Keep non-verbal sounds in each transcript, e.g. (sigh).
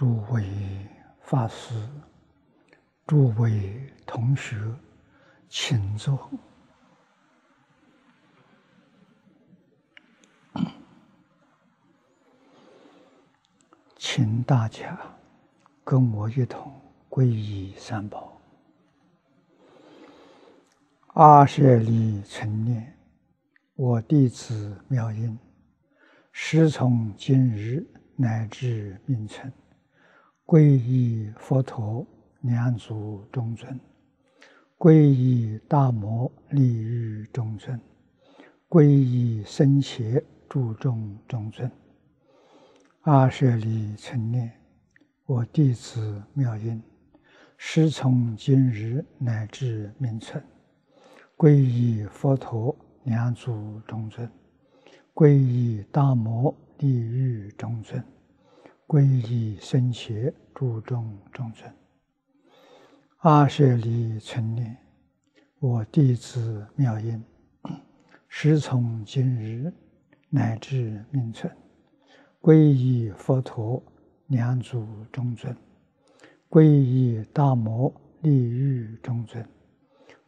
诸位法师、诸位同学，请坐，(clears throat) 请大家跟我一同皈依三宝。阿舍利成念，我弟子妙音，师从今日乃至命存。皈依佛陀，两足中尊；皈依大摩利欲中尊；皈依僧伽注众中尊。阿舍利成念，我弟子妙音，师从今日乃至明存。皈依佛陀，两足中尊；皈依大摩利欲中尊。皈依僧伽注众中尊，阿舍利成念，我弟子妙音，(clears throat) 师从今日乃至命存，皈依佛陀两足中尊，皈依大摩利欲中尊，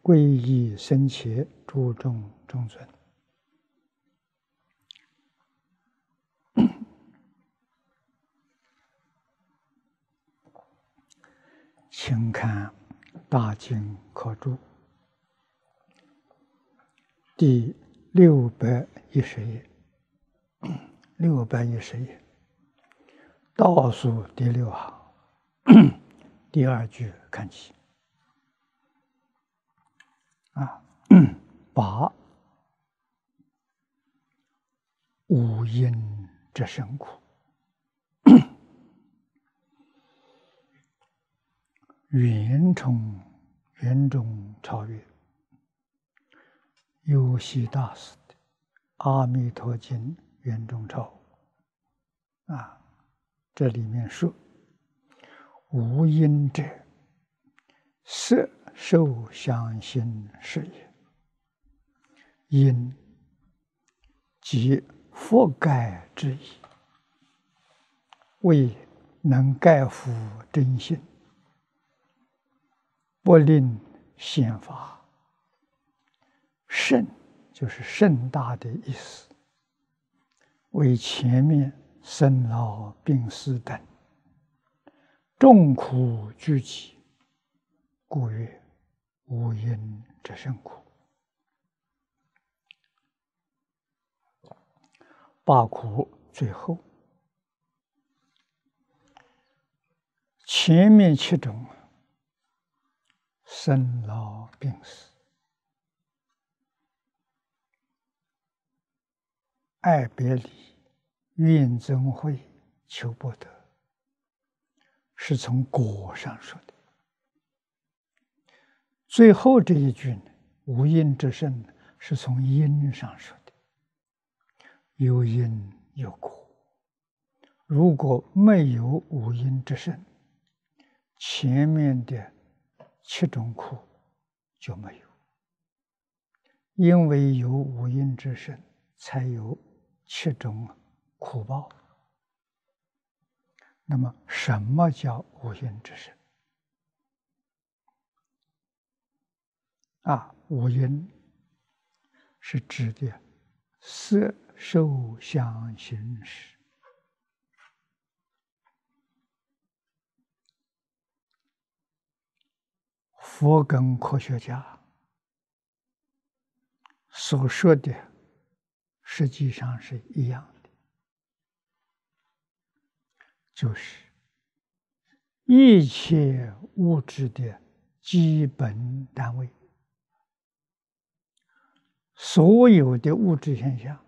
皈依僧伽注众中尊。请看《大经科注》第六百一十页，六百一十页。倒数第六行。(coughs) 第二句看起。啊，八五音之声苦。圆中圆中超越，有西大师的《阿弥陀经》圆中超啊，这里面说：无因者，色受想行识也。因即覆盖之意，为能盖覆真心。不令显法，盛就是盛大的意思。为前面生老病死等众苦聚集，故曰无因之生苦。八苦最后，前面七种。生老病死，爱别离，怨憎会，求不得，是从果上说的。最后这一句，无因之生，是从因上说的。有因有果，如果没有无因之生，前面的。七种苦就没有，因为有五阴之身，才有七种苦报。那么，什么叫五阴之身？啊，五阴是指的色、受、想、行、识。佛跟科学家所说的实际上是一样的，就是一切物质的基本单位，所有的物质现象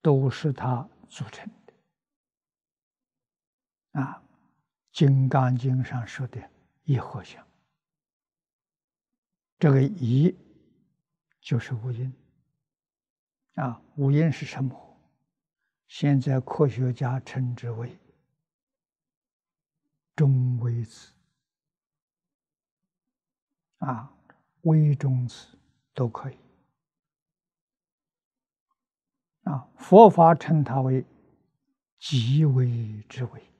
都是它组成的。啊，《金刚经》上说的。一合相，这个一就是无因啊。无因是什么？现在科学家称之为中微子啊，微中子都可以啊。佛法称它为极微之微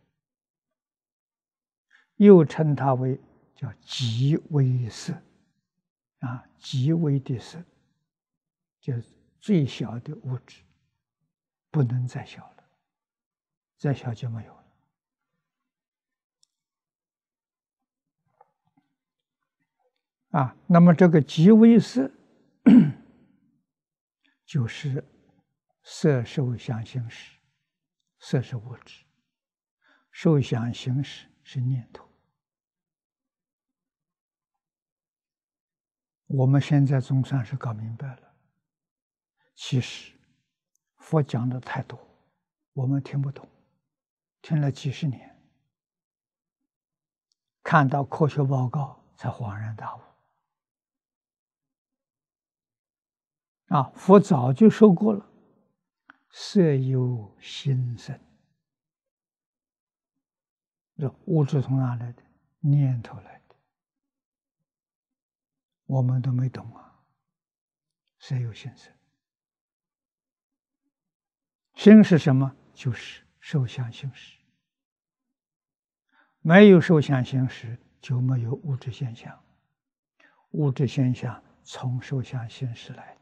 又称它为叫极微色，啊，极微的色，就是最小的物质，不能再小了，再小就没有了。啊，那么这个极微色，(clears throat) 就是色受想行识，色是物质，受想行识是念头。我们现在总算是搞明白了，其实佛讲的太多，我们听不懂，听了几十年，看到科学报告才恍然大悟。啊，佛早就说过了，色有心生，这物质从哪来的？念头来的。我们都没懂啊，谁有心生？心是什么？就是受想行识。没有受想行识，就没有物质现象。物质现象从受想行识来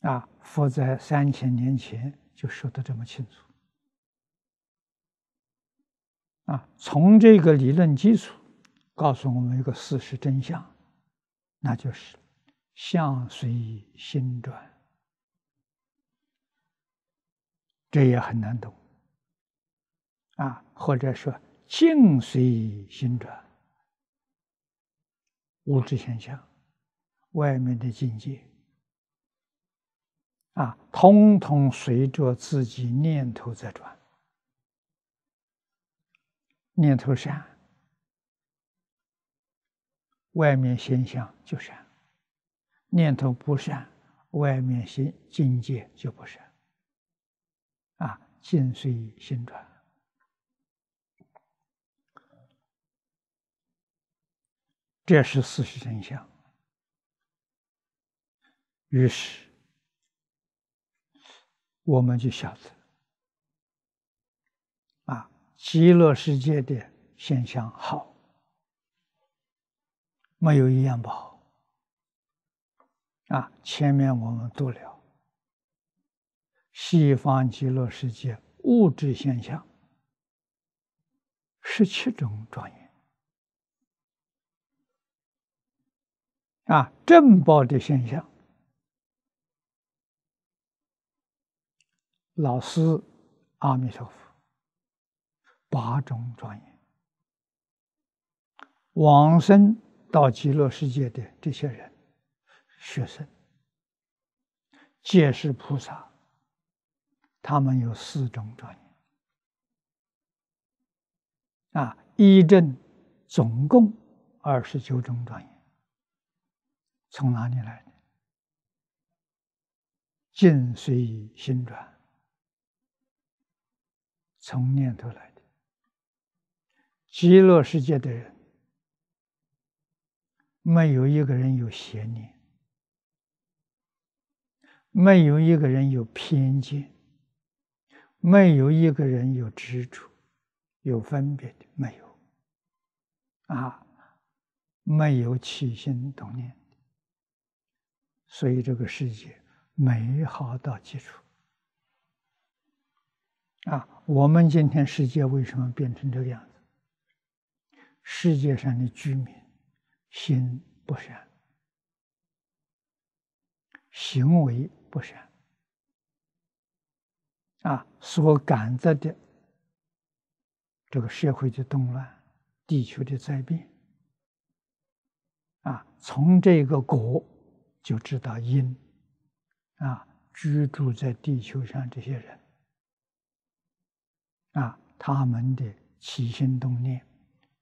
的。啊，佛在三千年前就说的这么清楚。啊，从这个理论基础。告诉我们一个事实真相，那就是相随心转，这也很难懂。啊。或者说境随心转，物质现象、外面的境界。啊，通通随着自己念头在转，念头善。外面现象就善，念头不善，外面心境界就不善。啊，境随心转，这是事实真相。于是，我们就晓得，啊，极乐世界的现象好。没有一样不好。啊！前面我们读了。西方极乐世界物质现象。十七种庄严。啊，正报的现象，老师阿弥陀佛。八种庄严。往生。到极乐世界的这些人，学生，皆是菩萨。他们有四种庄严啊，一正总共二十九种庄严，从哪里来的？境随心转，从念头来的。极乐世界的人。没有一个人有邪念，没有一个人有偏见，没有一个人有执着、有分别的，没有，啊，没有起心动念，所以这个世界美好到极处。啊，我们今天世界为什么变成这个样子？世界上的居民。心不善，行为不善，啊，所感得的这个社会的动乱、地球的灾变，啊，从这个果就知道因，啊，居住在地球上这些人，啊，他们的起心动念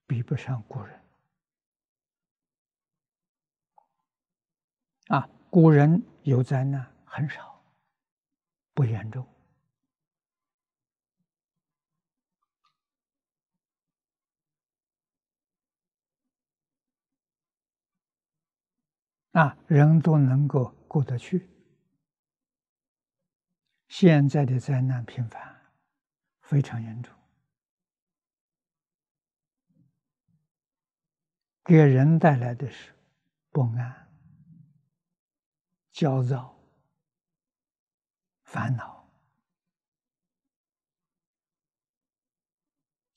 比不上古人。古人有灾难很少不严重。啊人都能够过得去现在的灾难频繁非常严重。给人带来的是不安焦躁、烦恼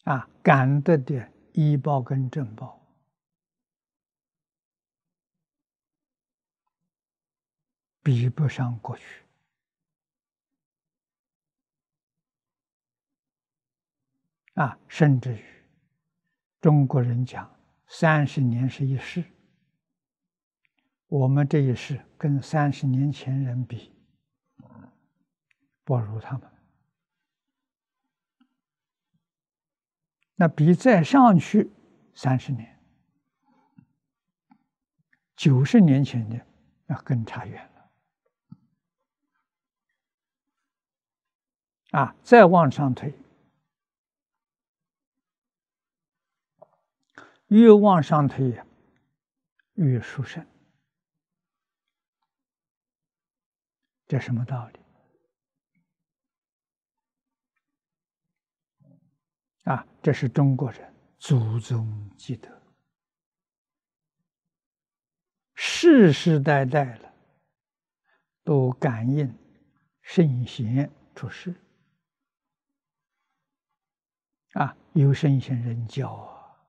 啊，感得的医报跟正报。比不上过去啊！甚至于中国人讲三十年是一世，我们这一世跟三十年前人比，不如他们。那比再上去三十年、九十年前的，那更差远了。啊，再往上推，越往上推，越殊胜。这什么道理？啊，这是中国人祖宗积德，世世代代了，都感应圣贤出世。啊，有圣贤人教啊，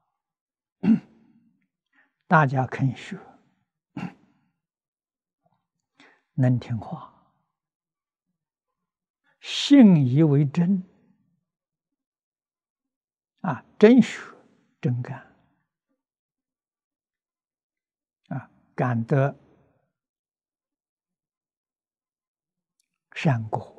大家肯学，(coughs) 能听话，信以为真，啊，真学真干，啊，感得善果。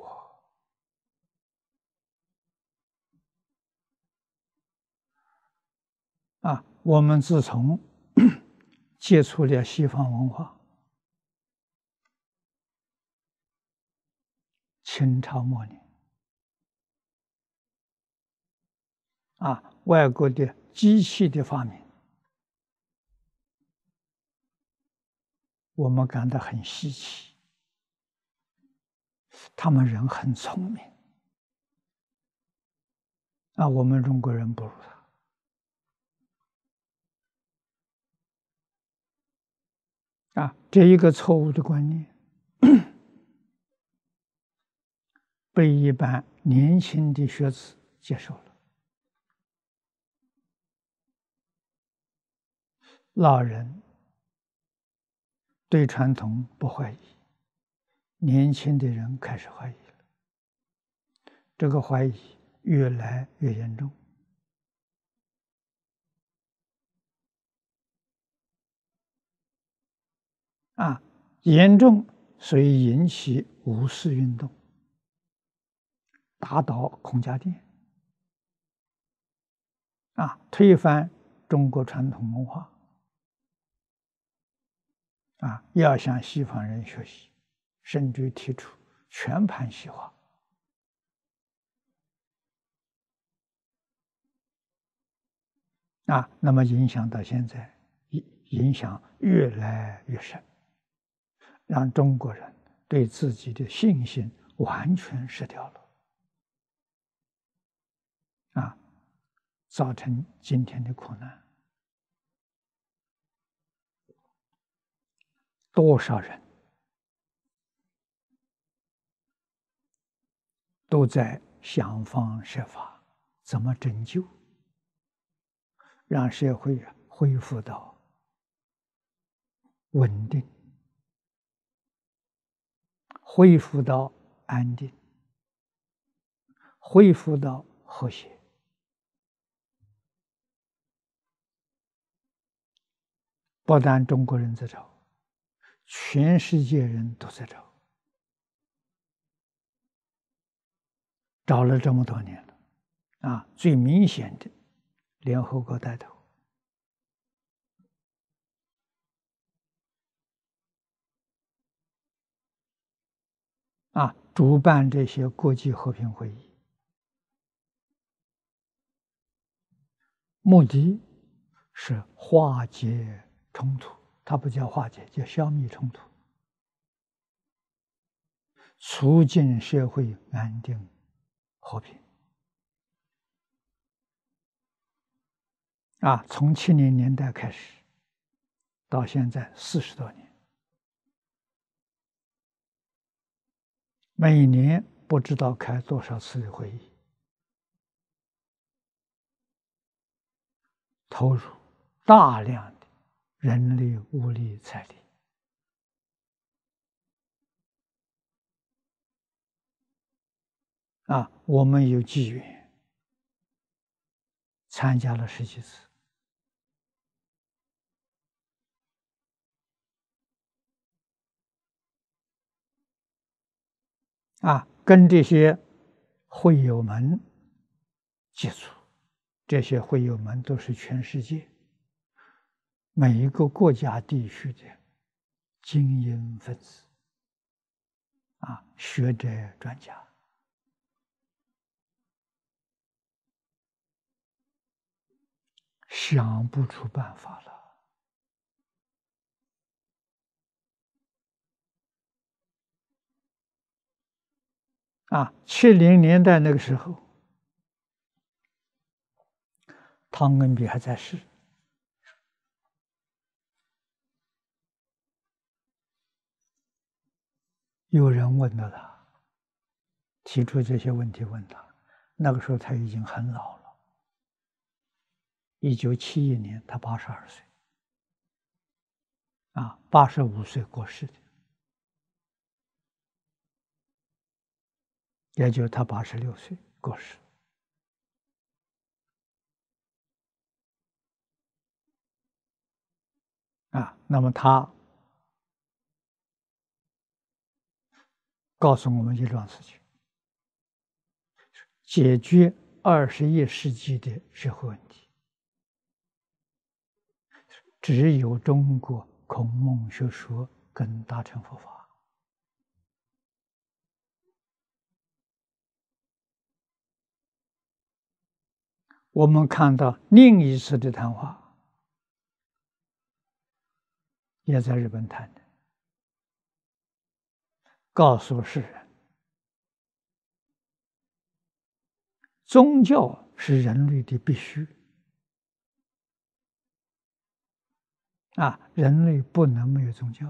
啊，我们自从 (coughs) 接触了西方文化，清朝末年，啊，外国的机器的发明，我们感到很稀奇。他们人很聪明，啊，我们中国人不如他。啊，这一个错误的观念，被一般年轻的学子接受了。老人对传统不怀疑，年轻的人开始怀疑了。这个怀疑越来越严重。啊，严重，所以引起五四运动，打倒孔家店，啊，推翻中国传统文化，啊，要向西方人学习，甚至提出全盘西化，啊，那么影响到现在，影影响越来越深。让中国人对自己的信心完全失掉了，啊，造成今天的苦难。多少人都在想方设法怎么拯救，让社会恢复到稳定。恢复到安定，恢复到和谐。不但中国人在找，全世界人都在找，找了这么多年了，啊，最明显的，联合国带头。啊，主办这些国际和平会议，目的是化解冲突，它不叫化解，叫消灭冲突，促进社会安定和平。啊，从七零年代开始，到现在四十多年，每年不知道开多少次的会议，投入大量人力、物力、财力。啊，我们有机缘参加了十几次，啊，跟这些会友们接触，这些会友们都是全世界每一个国家地区的精英分子，啊，学者专家。想不出办法了啊！七零年代那个时候，汤恩比还在世，有人问到他，提出这些问题问他，那个时候他已经很老了。一九七一年，他八十二岁，啊，八十五岁过世的，也就是他八十六岁过世，啊，那么他告诉我们一桩事情：解决二十一世纪的社会问题。只有中国孔孟学说跟大乘佛法。我们看到另一次的谈话，也在日本谈的，告诉世人，宗教是人类的必须。啊，人类不能没有宗教。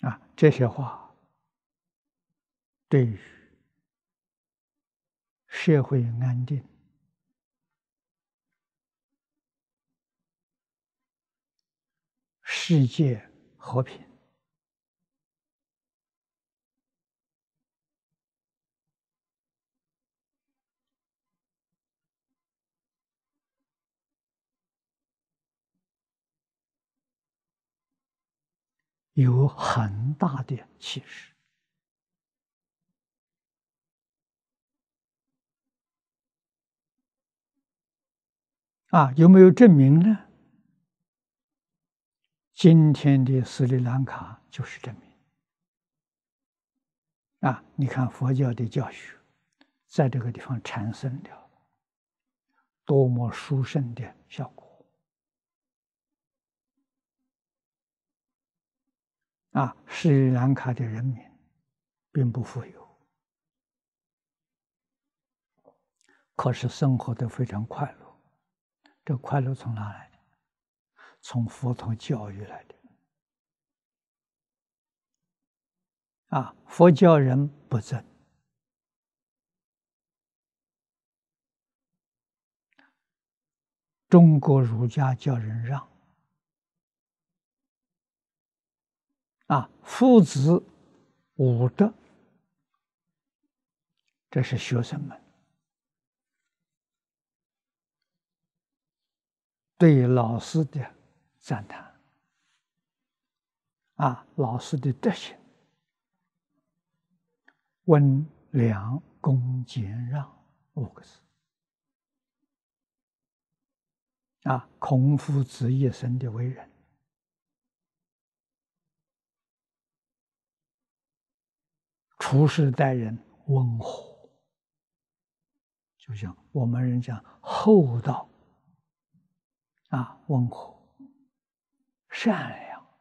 啊，这些话对于社会安定、世界和平。有很大的启示啊！有没有证明呢？今天的斯里兰卡就是证明啊！你看佛教的教学在这个地方产生了多么殊胜的效果。啊，斯里兰卡的人民并不富有，可是生活的非常快乐。这快乐从哪来的？从佛陀教育来的。啊，佛教人不争，中国儒家教人让。啊，父子五德，这是学生们对老师的赞叹。啊，老师的德行，温良恭俭让五个字。啊，孔夫子一生的为人。处事待人温和，就像我们人讲厚道啊，温和、善良、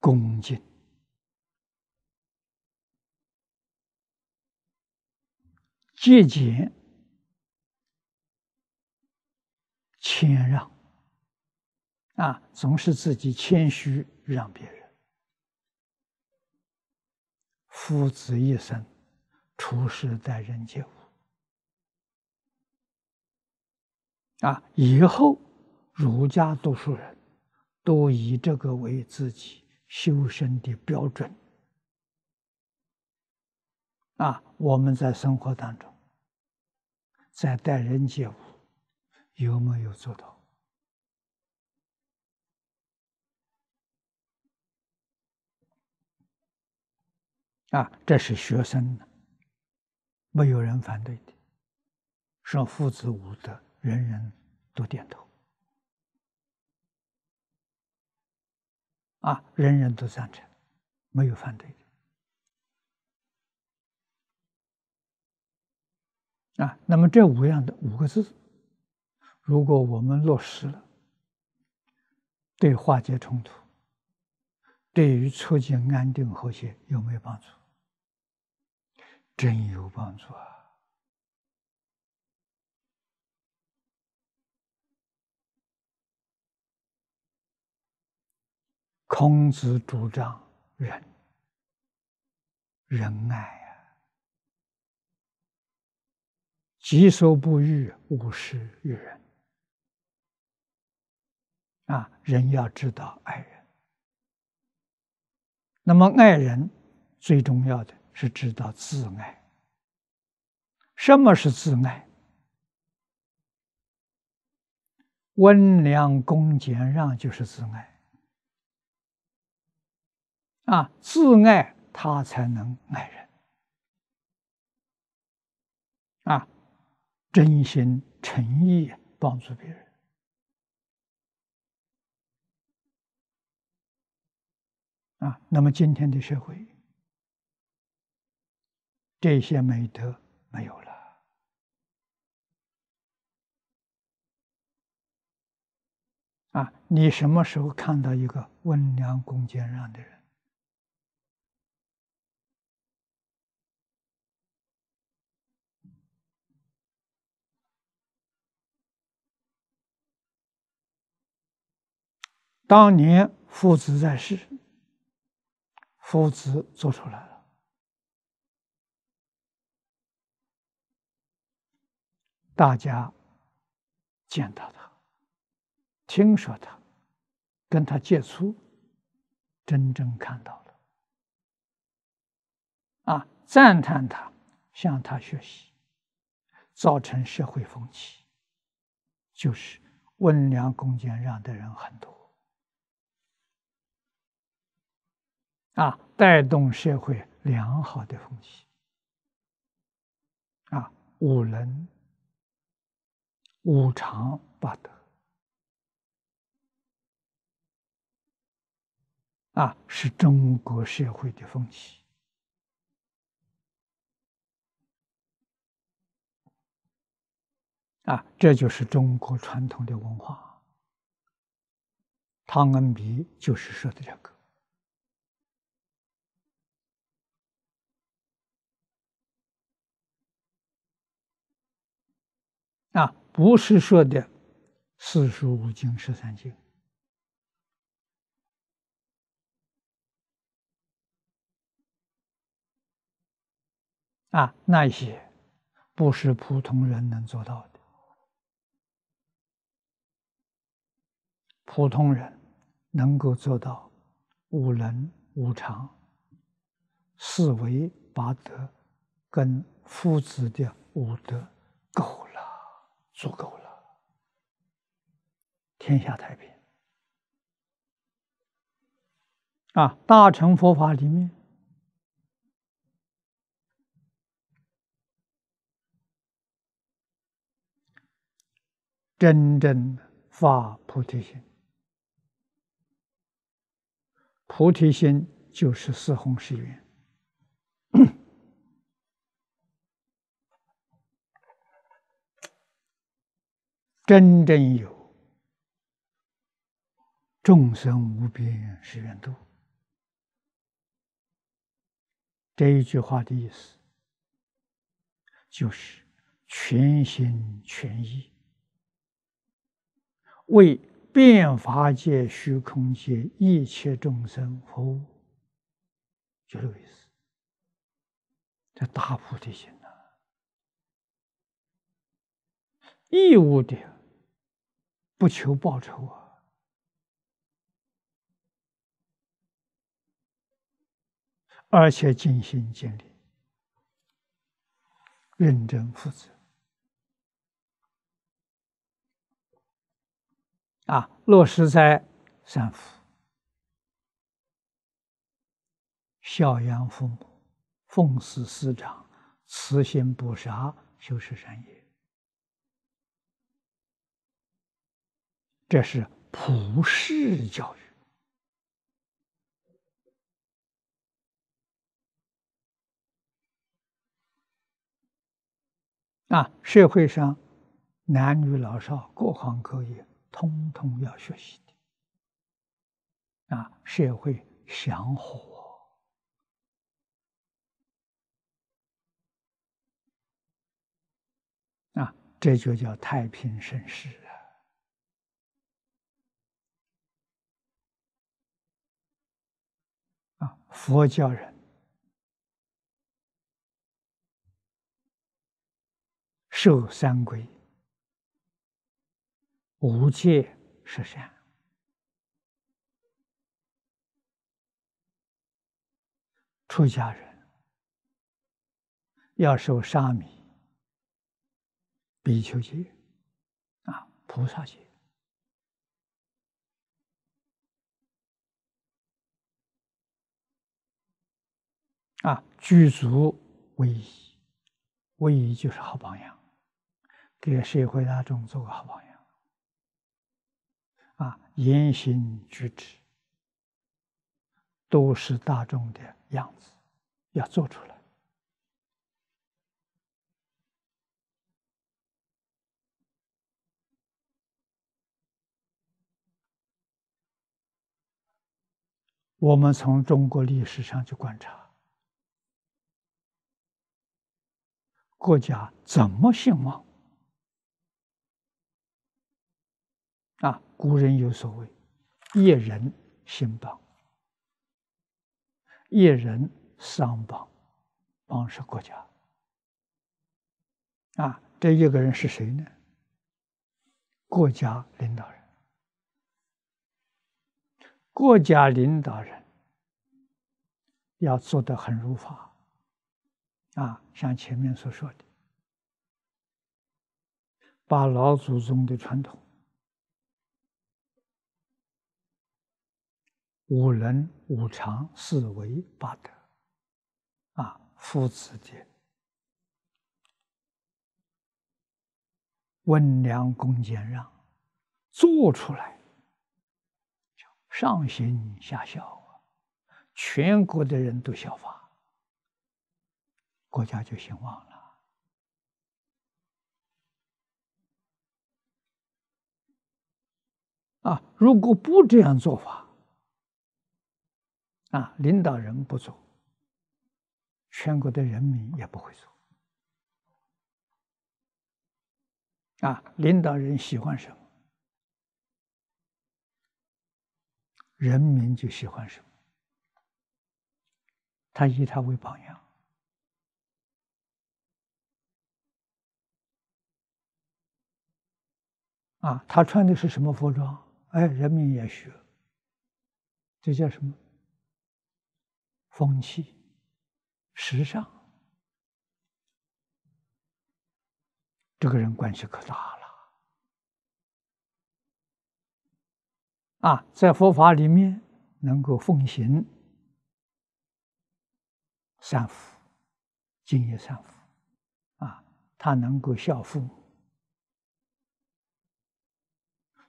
恭敬节俭、谦让，啊，总是自己谦虚让别人。夫子一生处事待人接物，啊，以后儒家读书人都以这个为自己修身的标准。啊，我们在生活当中，在待人接物，有没有做到？啊，这是学生，没有人反对的。说父子无德，人人都点头。啊，人人都赞成，没有反对的。啊，那么这五样的五个字，如果我们落实了，对化解冲突，对于促进安定和谐有没有帮助？真有帮助啊！孔子主张仁，仁爱啊。己所不欲，勿施于人。啊，人要知道爱人。那么爱人，最重要的是知道自爱。什么是自爱？温良恭俭让就是自爱。啊，自爱他才能爱人。啊。真心诚意帮助别人啊，那么今天的社会，这些美德没有了啊！你什么时候看到一个温良恭俭让的人？当年夫子在世，夫子做出来了，大家见到他，听说他，跟他接触，真正看到了，啊，赞叹他，向他学习，造成社会风气，就是温良恭俭让的人很多。啊，带动社会良好的风气。啊，五伦、五常、八德，啊，是中国社会的风气。啊，这就是中国传统的文化。汤恩比就是说的这个。啊，不是说的四书五经十三经啊，那些不是普通人能做到的。普通人能够做到五伦五常、四维八德跟夫子的五德，够。足够了，天下太平啊！大乘佛法里面，真正发菩提心，菩提心就是四弘誓愿。真正有。众生无边誓愿度，这一句话的意思，就是全心全意。为变法界、虚空界一切众生服务，就这个意思。这大菩提心呐，义务的，不求报酬啊。而且尽心尽力，认真负责。啊，落实在三福：孝养父母、奉事师长、慈心不杀、修持善业。这是普世教育。啊，社会上男女老少各行各业，通通要学习的。啊，社会祥和，啊，这就叫太平盛世啊！啊，佛教人。受三规，无戒十善。出家人要受沙弥、比丘戒，啊，菩萨戒，啊，具足威仪，威仪就是好榜样。给社会大众做个好榜样，啊，言行举止都是大众的样子，要做出来。我们从中国历史上去观察，国家怎么兴旺？啊，古人有所谓“一人兴邦”，“一人伤邦”，邦是国家。啊，这一个人是谁呢？国家领导人。国家领导人要做得很如法。啊，像前面所说的，把老祖宗的传统。五伦五常四维八德，啊，夫子的温良恭俭让做出来，上行下效啊，全国的人都效法，国家就兴旺了。啊，如果不这样做法，啊，领导人不做，全国的人民也不会做。啊，领导人喜欢什么，人民就喜欢什么，他以他为榜样。啊，他穿的是什么服装？哎，人民也学，这叫什么？风气、时尚，这个人关系可大了啊！在佛法里面，能够奉行三福、敬业三福啊，他能够孝父母，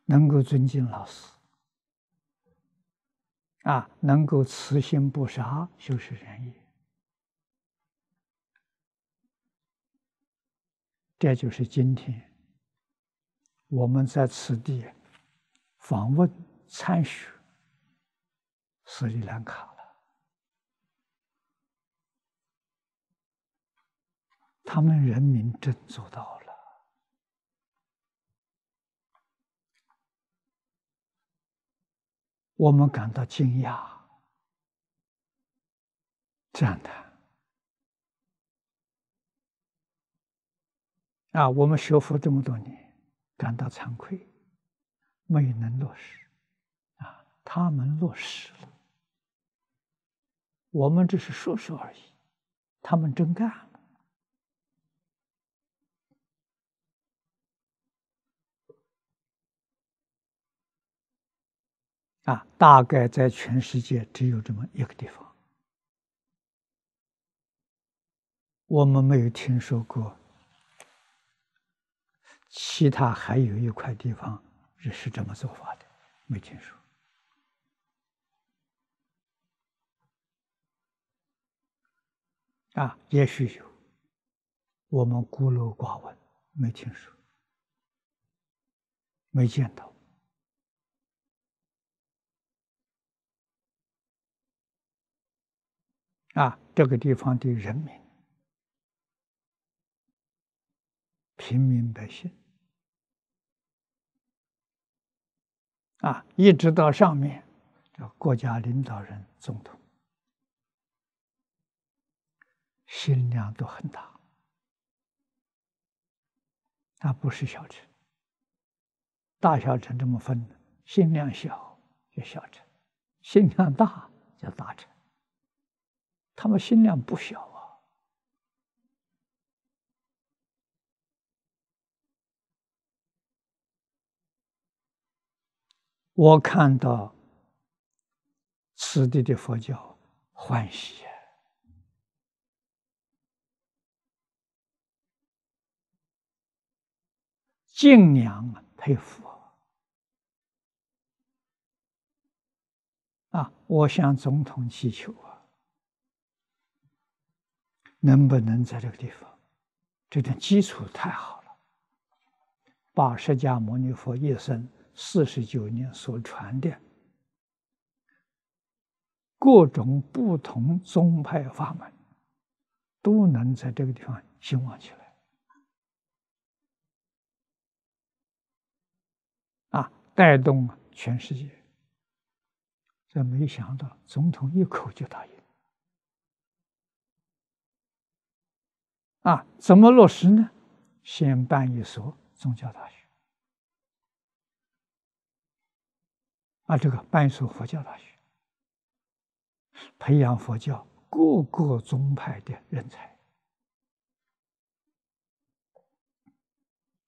能够尊敬老师。啊，能够慈心不杀，就是仁义。这就是今天我们在此地访问参学斯里兰卡了。他们人民真做到了，我们感到惊讶、赞叹。啊，我们学佛这么多年，感到惭愧，没能落实。啊，他们落实了，我们只是说说而已，他们真干了。啊，大概在全世界只有这么一个地方，我们没有听说过。其他还有一块地方是是这么做法的，没听说。啊，也许有，我们孤陋寡闻，没听说，没见到。啊，这个地方的人民，平民百姓，啊，一直到上面，这国家领导人、总统，心量都很大，他不是小臣，大小臣这么分的，心量小叫小臣，心量大叫大臣。他们心量不小啊！我看到此地的佛教欢喜，敬仰佩服啊！我向总统祈求！能不能在这个地方？这点基础太好了，把释迦牟尼佛一生四十九年所传的各种不同宗派法门，都能在这个地方兴旺起来，啊，带动全世界。这没想到，总统一口就答应。啊，怎么落实呢？先办一所宗教大学，啊，这个办一所佛教大学，培养佛教各个宗派的人才，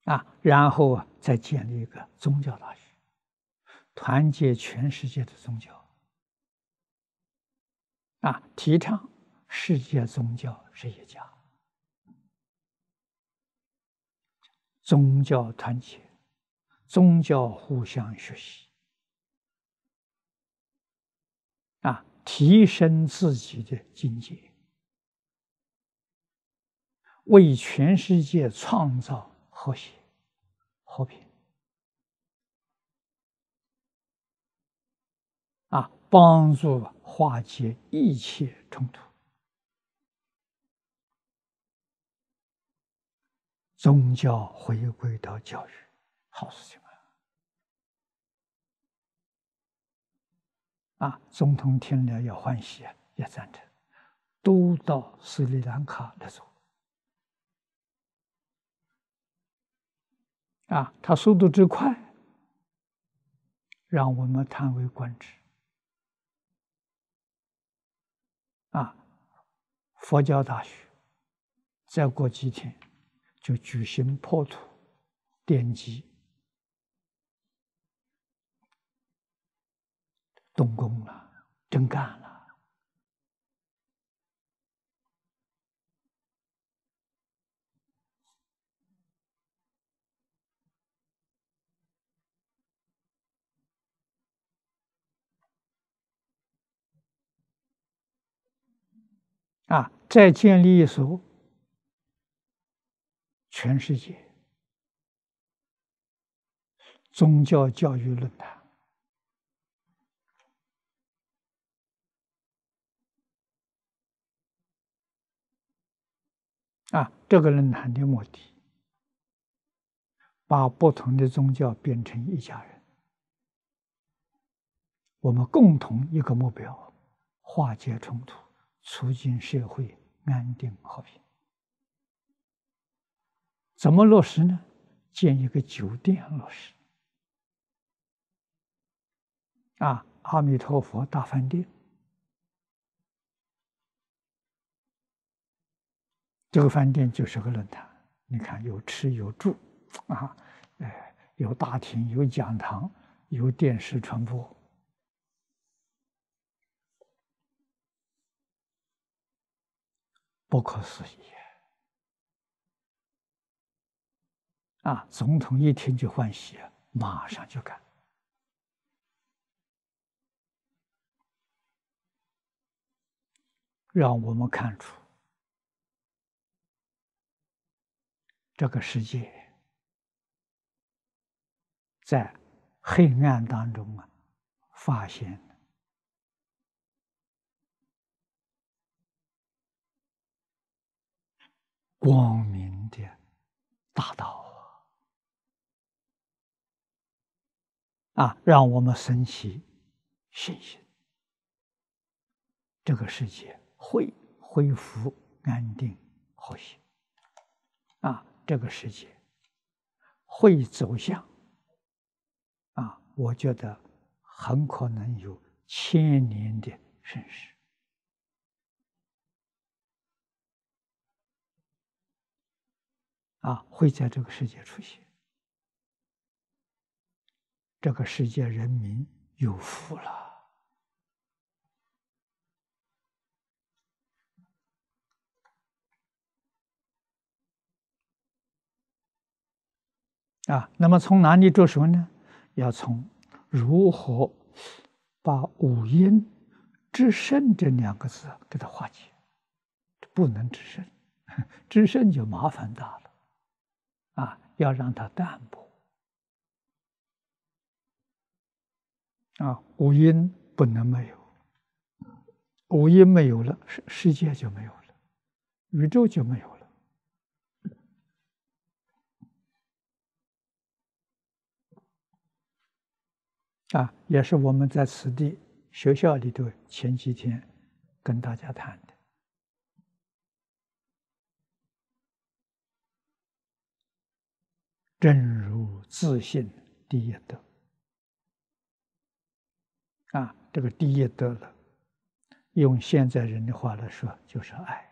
啊，然后啊，再建立一个宗教大学，团结全世界的宗教，啊，提倡世界宗教是一家。宗教团结，宗教互相学习，啊，提升自己的境界，为全世界创造和谐、和平，啊，帮助化解一切冲突。宗教回归到教育，好事情啊！啊，总统听了要欢喜啊，也赞成，都到斯里兰卡来做。啊，他速度之快，让我们叹为观止。啊，佛教大学，再过几天。就举行破土奠基动工了，真干了啊！再建立一所。全世界宗教教育论坛啊，这个论坛的目的，把不同的宗教变成一家人，我们共同一个目标，化解冲突，促进社会安定和平。怎么落实呢？建一个酒店落实。啊，阿弥陀佛大饭店。这个饭店就是个论坛，你看有吃有住，啊，哎，有大厅，有讲堂，有电视传播，不可思议啊！总统一听就欢喜，马上就干，让我们看出。这个世界在黑暗当中啊，发现光明的大道啊！让我们升起信心，这个世界会恢复安定和谐啊！这个世界会走向啊，我觉得很可能有千年的盛世啊，会在这个世界出现。这个世界人民有福了。啊，那么从哪里着手呢？要从如何把五阴之胜这两个字给它化解，不能制胜，(laughs) 制胜就麻烦大了。啊，要让它淡薄。啊，五阴不能没有，五阴没有了，世世界就没有了，宇宙就没有了。啊，也是我们在此地学校里头前几天跟大家谈的，正如自信第一德。啊，这个第一德了，用现在人的话来说，就是爱。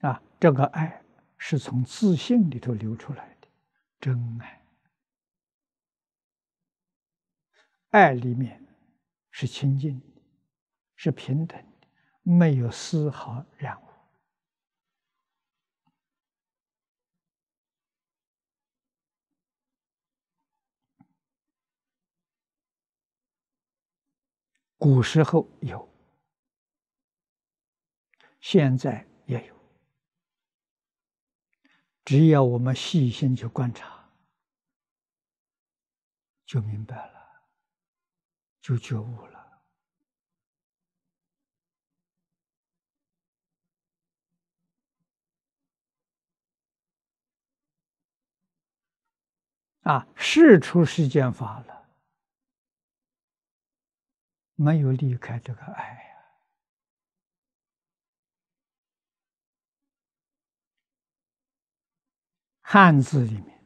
啊，这个爱。是从自信里头流出来的真爱，爱里面是清净的，是平等的，没有丝毫染污。古时候有，现在也有。只要我们细心去观察，就明白了，就觉悟了。啊，事出世间法了，没有离开这个爱呀。汉字里面，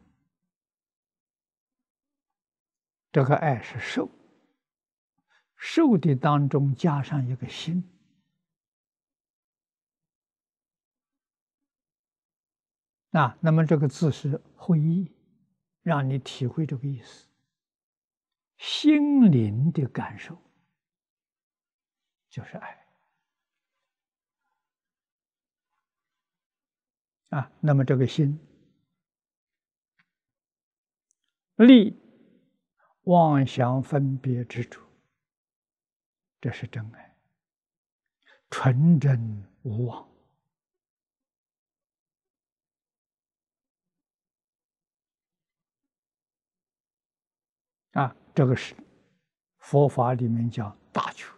这个爱是受，受的当中加上一个心。啊，那么这个字是会意，让你体会这个意思，心灵的感受。就是爱啊，那么这个心。立妄想分别之处，这是真爱，纯真无妄啊！这个是佛法里面讲大求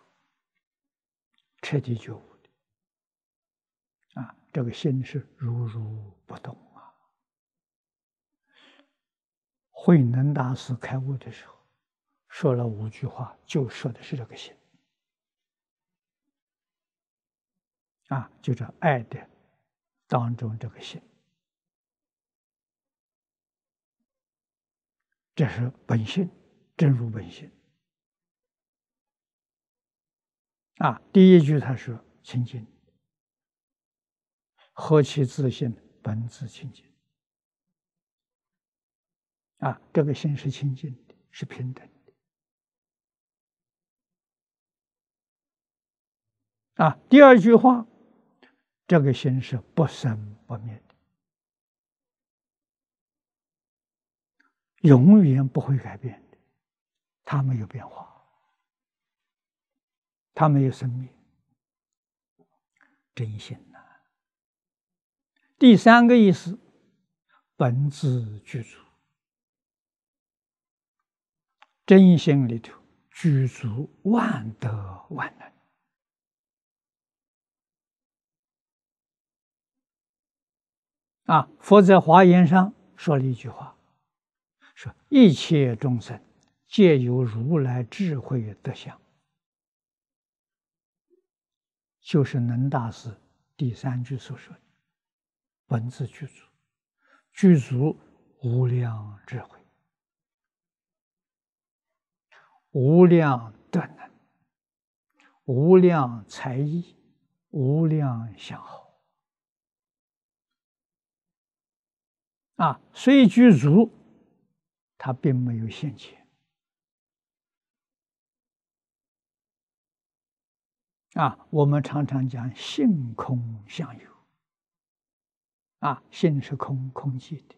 彻底觉悟的啊，这个心是如如不动啊。慧能大师开悟的时候，说了五句话，就说的是这个心啊，就这爱的当中这个心，这是本性，真如本性。啊，第一句他说清净，何其自信，本自清净。啊，这个心是清净的，是平等的。啊，第二句话，这个心是不生不灭的，永远不会改变的，它没有变化。他没有生命，真心呐。第三个意思，本自具足，真心里头具足万德万能。啊，佛在华严上说了一句话，说一切众生皆有如来智慧德相。就是能大师第三句所说的“文字具足，具足无量智慧，无量德能，无量才艺，无量相好”。啊，虽具足，他并没有现前。啊，我们常常讲性空相有。啊，性是空，空寂的，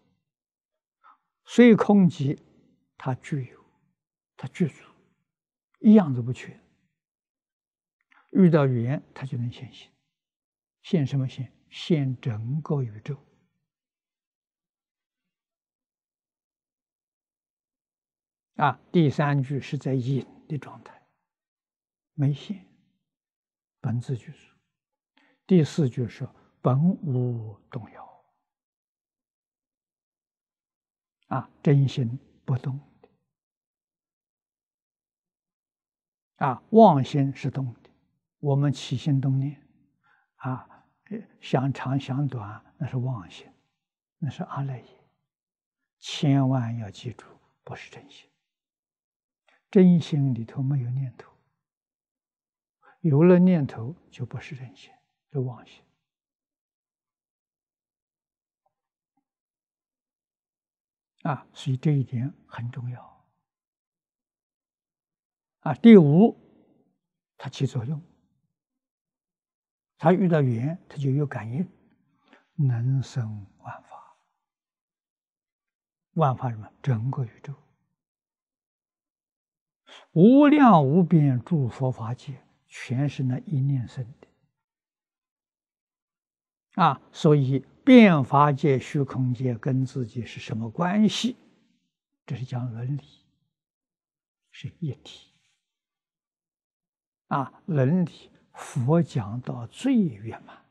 虽空寂，它具有，它具足，一样都不缺。遇到缘，它就能现性，现什么现？现整个宇宙。啊，第三句是在隐的状态，没现。本自具足。第四句是本无动摇，啊，真心不动的，啊，妄心是动的。我们起心动念，啊，想长想短，那是妄心，那是阿赖耶。千万要记住，不是真心。真心里头没有念头。有了念头，就不是人心，是妄心啊！所以这一点很重要啊。第五，它起作用，它遇到缘，它就有感应，能生万法，万法什么？整个宇宙，无量无边诸佛法界。全是那一念生的啊，所以变法界、虚空界跟自己是什么关系？这是讲伦理，是一体啊。伦理佛讲到最圆满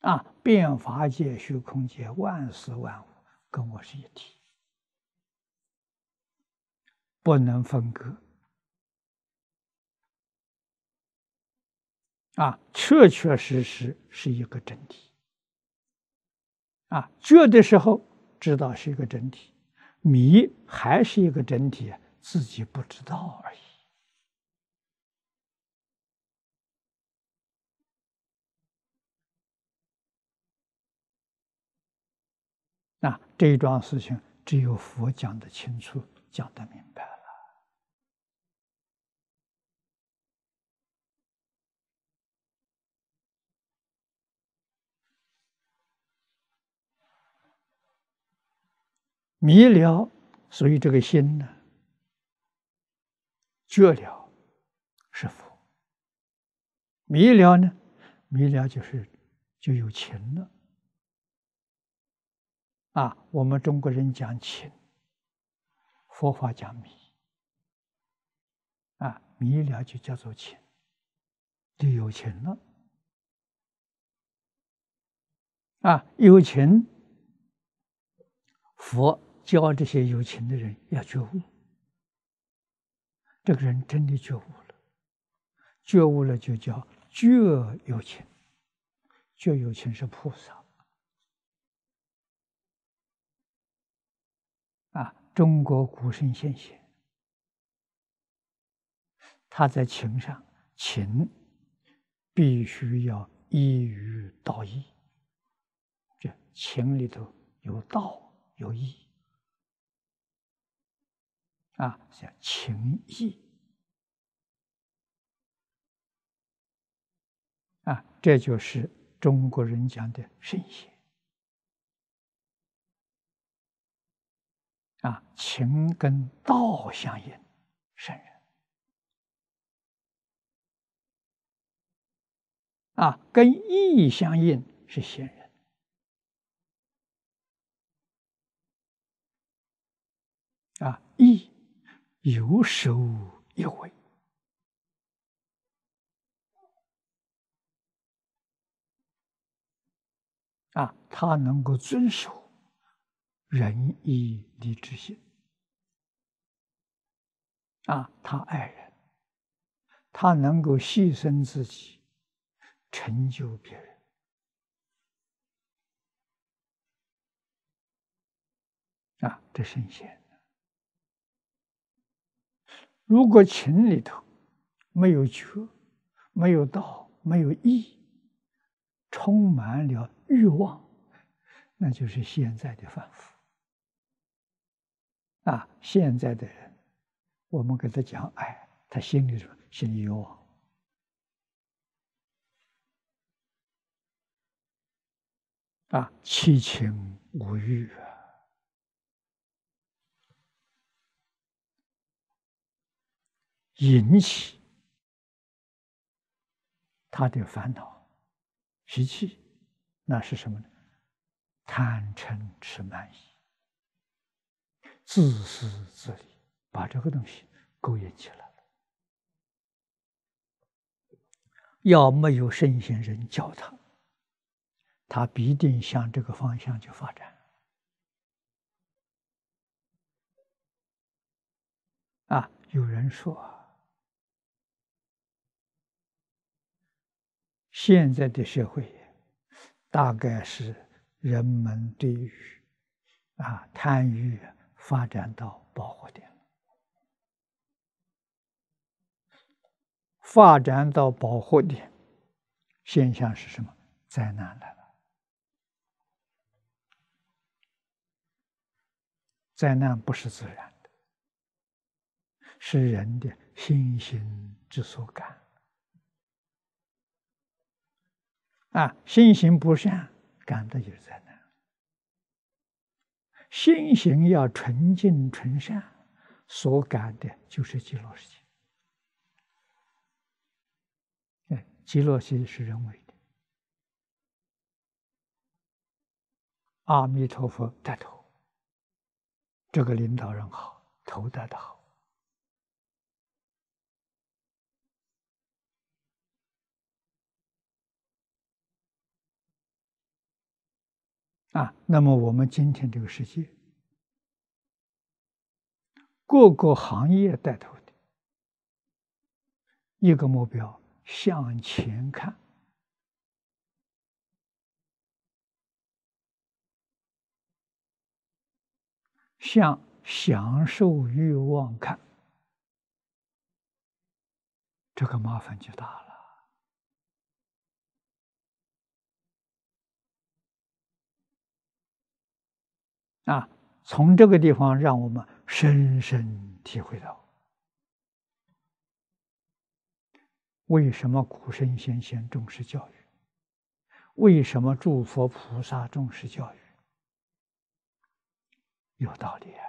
啊，变法界、虚空界、万事万物跟我是一体，不能分割。啊，确确实实是一个整体。啊，觉的时候知道是一个整体，迷还是一个整体，自己不知道而已。啊，这一桩事情只有佛讲得清楚，讲得明白。迷了，所以这个心呢，觉了是佛。迷了呢，迷了就是就有情了。啊，我们中国人讲情，佛法讲迷。啊，迷了就叫做情。就有情了。啊，有情，佛教这些有情的人要觉悟，这个人真的觉悟了，觉悟了就叫觉有情，觉有情是菩萨。啊，中国古圣先贤，他在情上，情必须要依于道义。这情里头有道有义，啊，叫情义，啊，这就是中国人讲的圣贤。啊，情跟道相应，圣人；啊，跟义相应是贤人。啊，义有手一为，啊，他能够遵守。仁义礼智信啊，他爱人，他能够牺牲自己，成就别人啊，这圣贤。如果情里头没有觉，没有道，没有义，充满了欲望，那就是现在的凡夫。啊，现在的人，我们给他讲爱，他心里头心里有我。啊，七情五欲啊，引起他的烦恼习气，那是什么呢？贪嗔痴慢疑。自私自利，把这个东西勾引起来了。要没有圣贤人教他，他必定向这个方向去发展。啊，有人说，现在的社会大概是人们对于啊贪欲。发展到饱和点，发展到饱和点，现象是什么？灾难来了。灾难不是自然的，是人的心性之所感。啊，心行不善，感的就是灾难。心行要纯净纯善，所感的就是极乐世界。哎，极乐世界是人为的，阿弥陀佛带头，这个领导人好，头带的好。啊，那么我们今天这个世界，各个行业带头的一个目标向前看，向享受欲望看，这个麻烦就大了。啊，从这个地方让我们深深体会到，为什么古圣先贤重视教育，为什么诸佛菩萨重视教育，有道理啊！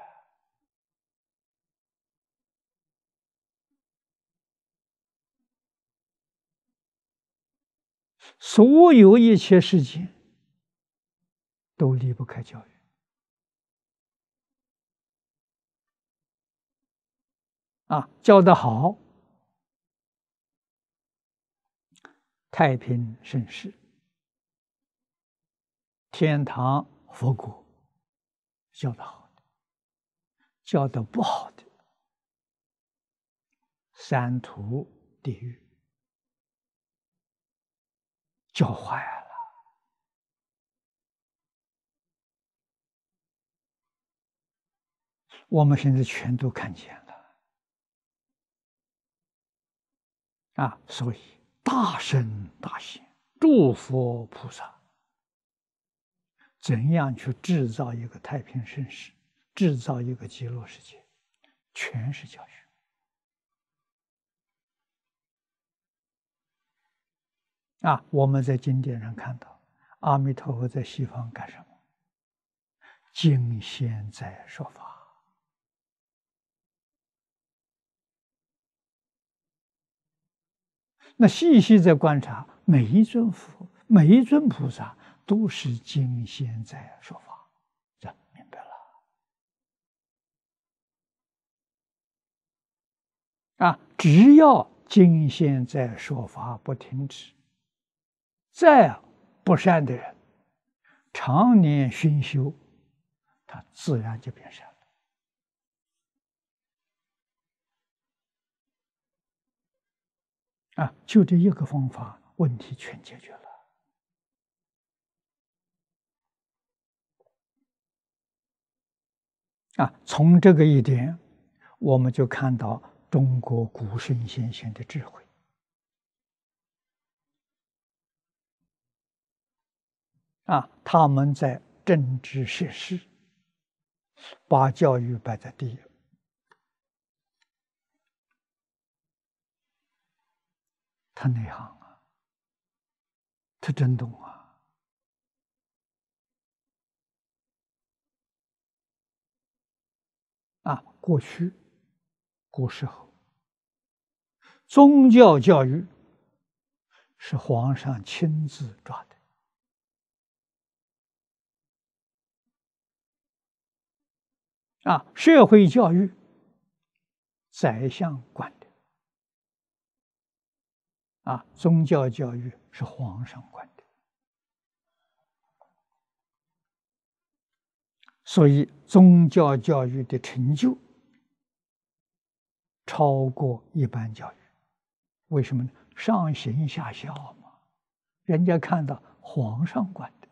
所有一切事情都离不开教育。啊，教的好，太平盛世、天堂佛国教的好的，教的不好的，三途地狱教坏了。我们现在全都看见了啊！所以大圣大贤、诸佛菩萨，怎样去制造一个太平盛世，制造一个极乐世界，全是教训啊！我们在经典上看到，阿弥陀佛在西方干什么？敬现在说法。那细细在观察，每一尊佛、每一尊菩萨都是经现在说法，这明白了啊！只要经现在说法不停止，再不善的人，常年熏修，他自然就变善。啊，就这一个方法，问题全解决了。啊，从这个一点，我们就看到中国古圣先贤的智慧。啊，他们在政治设施，把教育摆在第一。他内行啊，他真懂啊！啊，过去古时候，宗教教育是皇上亲自抓的，啊，社会教育宰相管。啊，宗教教育是皇上管的，所以宗教教育的成就超过一般教育。为什么呢？上行下效嘛，人家看到皇上管的。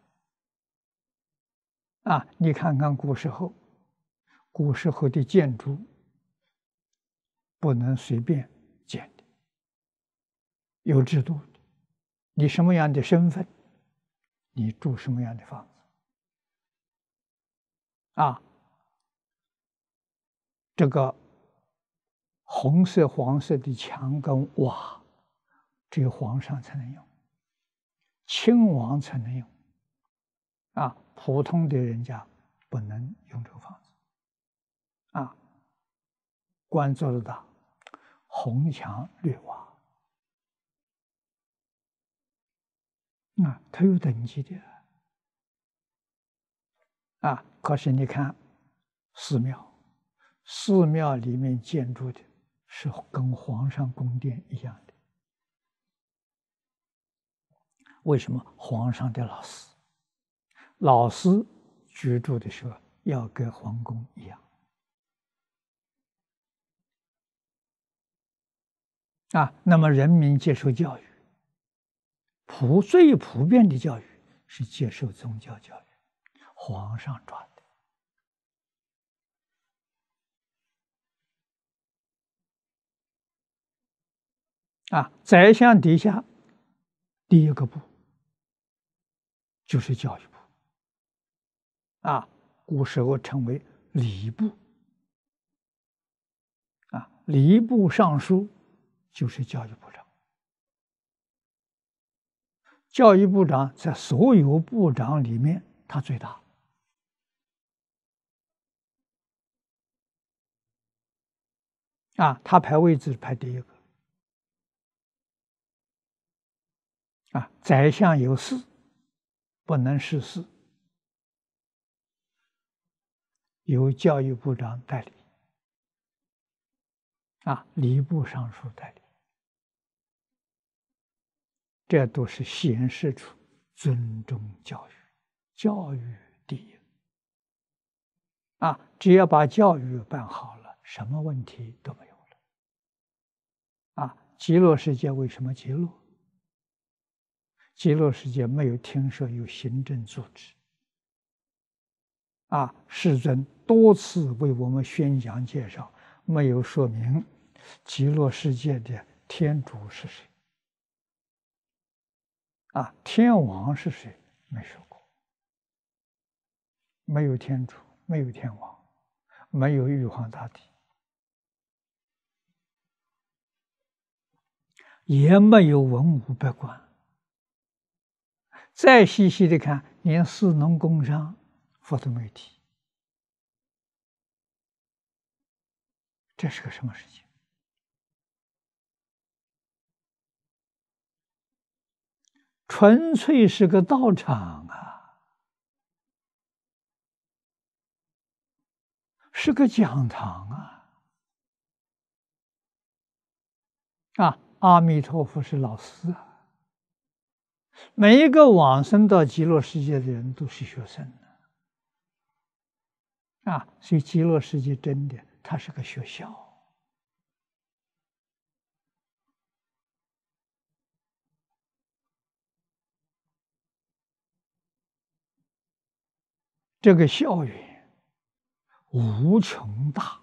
啊，你看看古时候，古时候的建筑不能随便。有制度的，你什么样的身份，你住什么样的房子，啊，这个红色、黄色的墙跟瓦，只有皇上才能用，亲王才能用，啊，普通的人家不能用这个房子，啊，官做的大，红墙绿瓦。啊，它有等级的啊！可是你看，寺庙，寺庙里面建筑的是跟皇上宫殿一样的。为什么皇上的老师，老师居住的时候要跟皇宫一样？啊，那么人民接受教育。普最普遍的教育是接受宗教教育，皇上抓的。啊，宰相底下第一个部就是教育部。啊，古时候称为礼部。啊，礼部尚书就是教育部长。教育部长在所有部长里面，他最大啊，他排位置排第一个啊。宰相有事，不能失事，由教育部长代理啊，礼部尚书代理。这都是显示出尊重教育，教育第一。啊，只要把教育办好了，什么问题都没有了。啊，极乐世界为什么极乐？极乐世界没有听说有行政组织。啊，世尊多次为我们宣讲介绍，没有说明极乐世界的天主是谁。啊，天王是谁？没说过。没有天主，没有天王，没有玉皇大帝，也没有文武百官。再细细的看，连士农工商。佛都没提，这是个什么事情？纯粹是个道场啊，是个讲堂啊！啊，阿弥陀佛是老师啊，每一个往生到极乐世界的人都是学生。啊，所以极乐世界真的，它是个学校。这个校园无穷大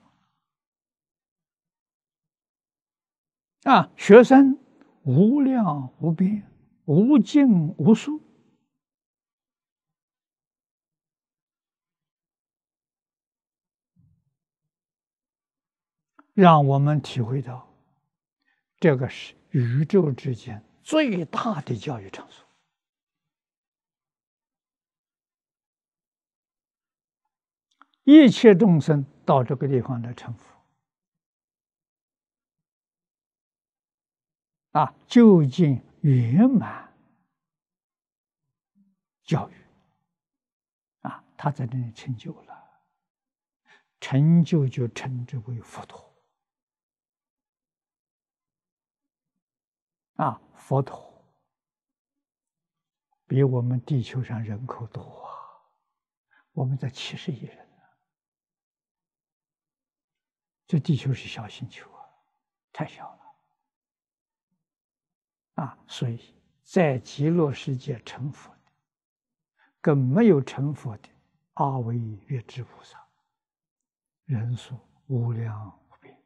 啊，学生无量无边，无尽无数。让我们体会到，这个是宇宙之间最大的教育场所。一切众生到这个地方来成佛，啊，究竟圆满教育，啊，他在这里成就了，成就就称之为佛陀。啊，佛陀比我们地球上人口多啊！我们在七十亿人呢，这地球是小星球啊，太小了啊！所以在极乐世界成佛的，跟没有成佛的阿惟越之菩萨，人数无量无边。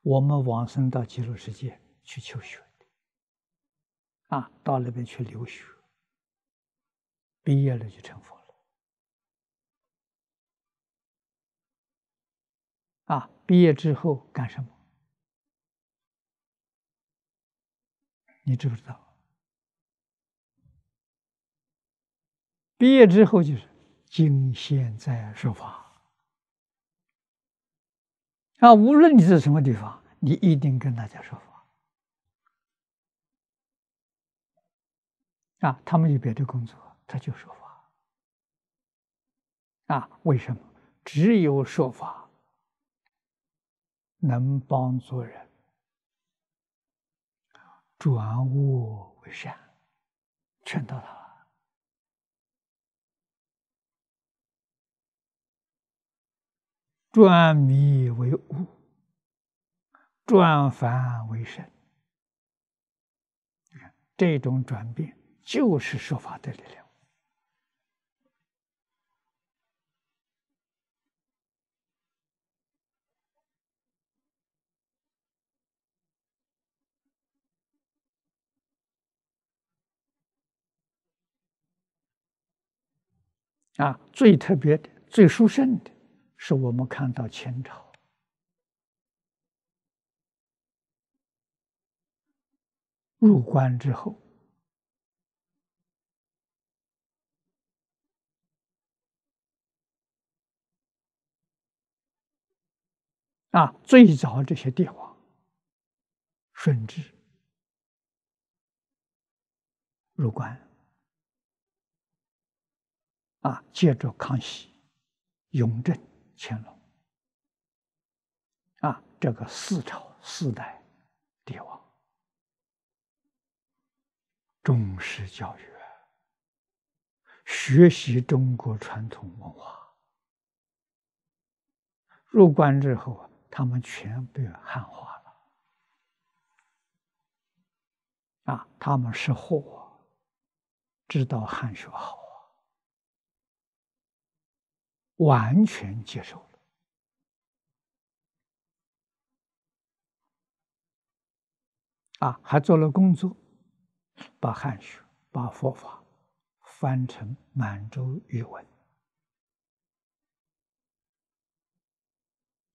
我们往生到极乐世界去求学的，啊，到那边去留学，毕业了就成佛了，啊，毕业之后干什么？你知不知道？毕业之后就是今现在说法。啊，无论你在什么地方，你一定跟大家说法。啊，他们有别的工作，他就说法。啊，为什么？只有说法能帮助人转恶为善，劝导他。转迷为悟，转凡为圣。这种转变就是说法的力量啊！最特别的、最殊胜的。是我们看到前朝入关之后，啊，最早这些帝王，顺治入关，啊，借着康熙、雍正。乾隆啊，这个四朝四代帝王重视教育，学习中国传统文化。入关之后啊，他们全被汉化了。啊，他们是货，知道汉学好啊，完全接受了。啊，还做了工作，把汉学、把佛法翻成满洲语文。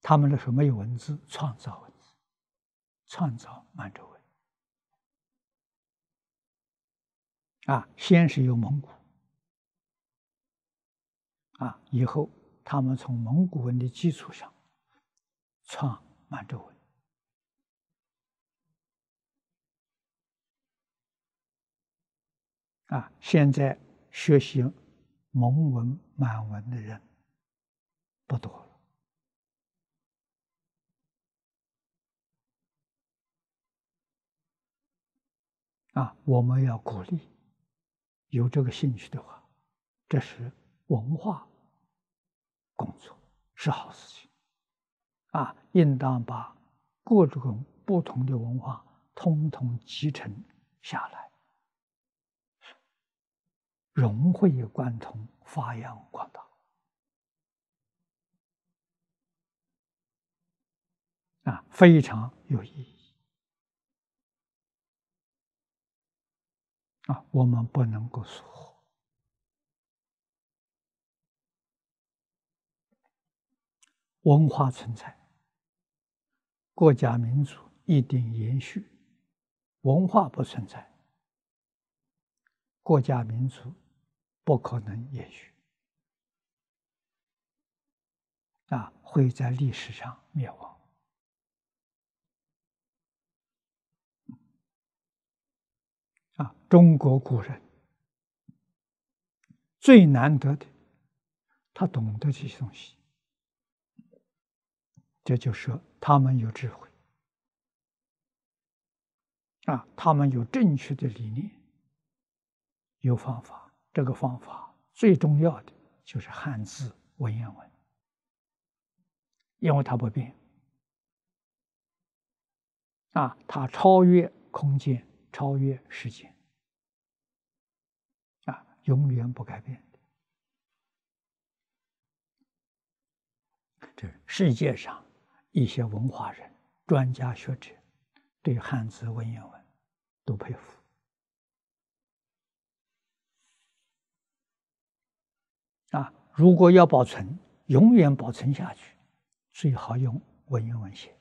他们的时候没有文字，创造文字，创造满洲文。啊，先是有蒙古，啊，以后他们从蒙古文的基础上创满洲文。啊，现在学习蒙文、满文的人不多。啊，我们要鼓励，有这个兴趣的话，这是文化工作，是好事情。啊，应当把各种不同的文化通通集成下来，融会贯通，发扬光大。啊，非常有意义。啊，我们不能够疏忽。文化存在，国家民族一定延续；文化不存在，国家民族不可能延续。啊，会在历史上灭亡。啊，中国古人最难得的，他懂得这些东西，这就是他们有智慧啊，他们有正确的理念，有方法。这个方法最重要的就是汉字文言文，因为它不变啊，它超越空间。超越时间，啊，永远不改变这世界上一些文化人、专家学者对汉字文言文都佩服。啊，如果要保存，永远保存下去，最好用文言文写。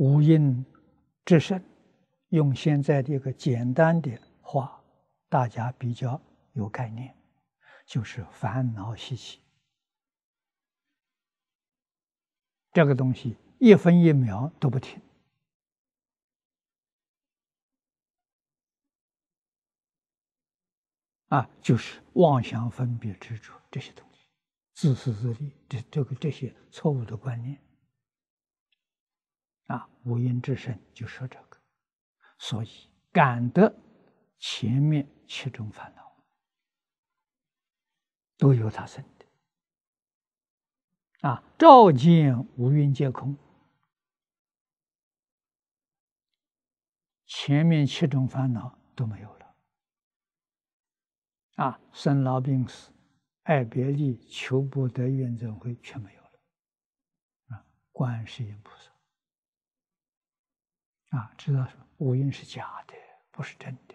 无因之声，用现在的一个简单的话，大家比较有概念，就是烦恼习气。这个东西一分一秒都不停，啊，就是妄想、分别、执着这些东西，自私自利，这这个这些错误的观念。啊，五阴之身就说这个，所以感得前面七种烦恼都由他生的。啊，照见五蕴皆空，前面七种烦恼都没有了。啊，生老病死、爱别离、求不得、怨憎会全没有了。啊，观世音菩萨。啊，知道五蕴是假的，不是真的。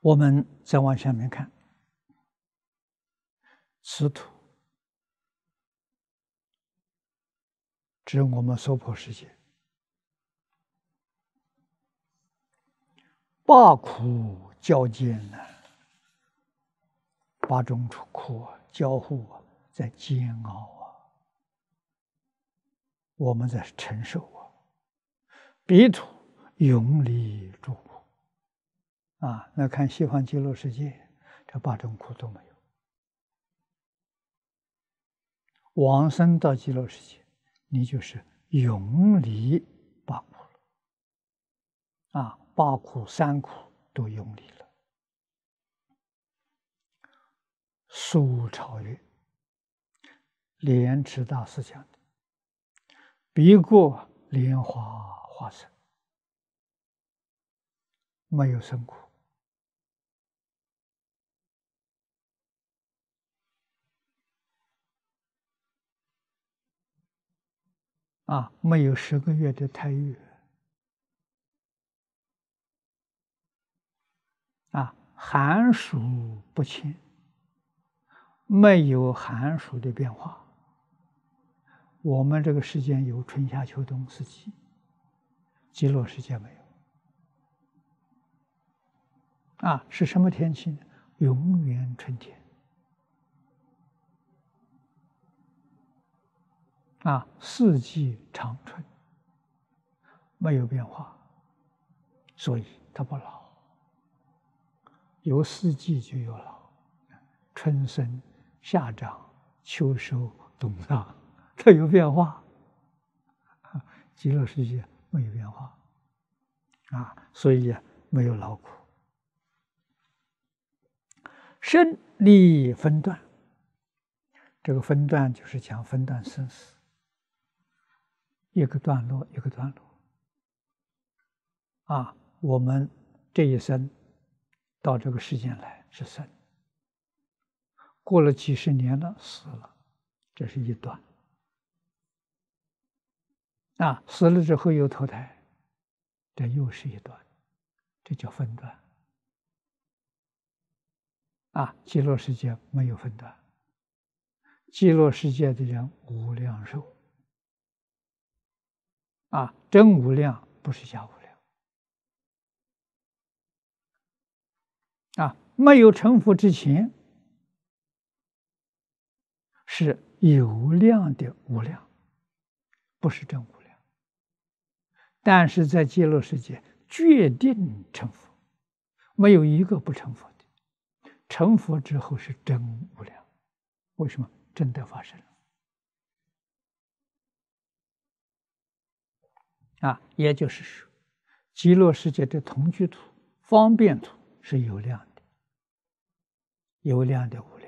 我们再往下面看，此土指我们娑婆世界，八苦交煎呢。八种苦啊交互啊，在煎熬啊，我们在承受啊，彼土永离诸苦啊。那看西方极乐世界，这八种苦都没有。往生到极乐世界，你就是永离八苦了啊，八苦三苦都永离了。苏超越，莲池大师讲的。别过莲花化身，没有生苦啊，没有十个月的胎育啊，寒暑不侵，没有寒暑的变化。我们这个世间有春夏秋冬四季，极乐世界没有。啊，是什么天气呢？永远春天。啊，四季长春，没有变化，所以它不老。有四季就有老，春生、夏长、秋收、冬藏。(laughs) 它有变化，(laughs) 极乐世界没有变化，啊，所以没有劳苦。生离分段，这个分段就是讲分段生死，一个段落一个段落。啊，我们这一生到这个世间来是生，过了几十年了死了，这是一段。啊，死了之后又投胎，这又是一段，这叫分段。啊，极乐世界没有分段，极乐世界的人无量寿。啊，真无量不是假无量。啊，没有成佛之前是有量的无量，不是真无量。但是在极乐世界，决定成佛，没有一个不成佛的。成佛之后是真无量，为什么？真的发生了。啊，也就是说，极乐世界的同居土、方便土是有量的，有量的无量；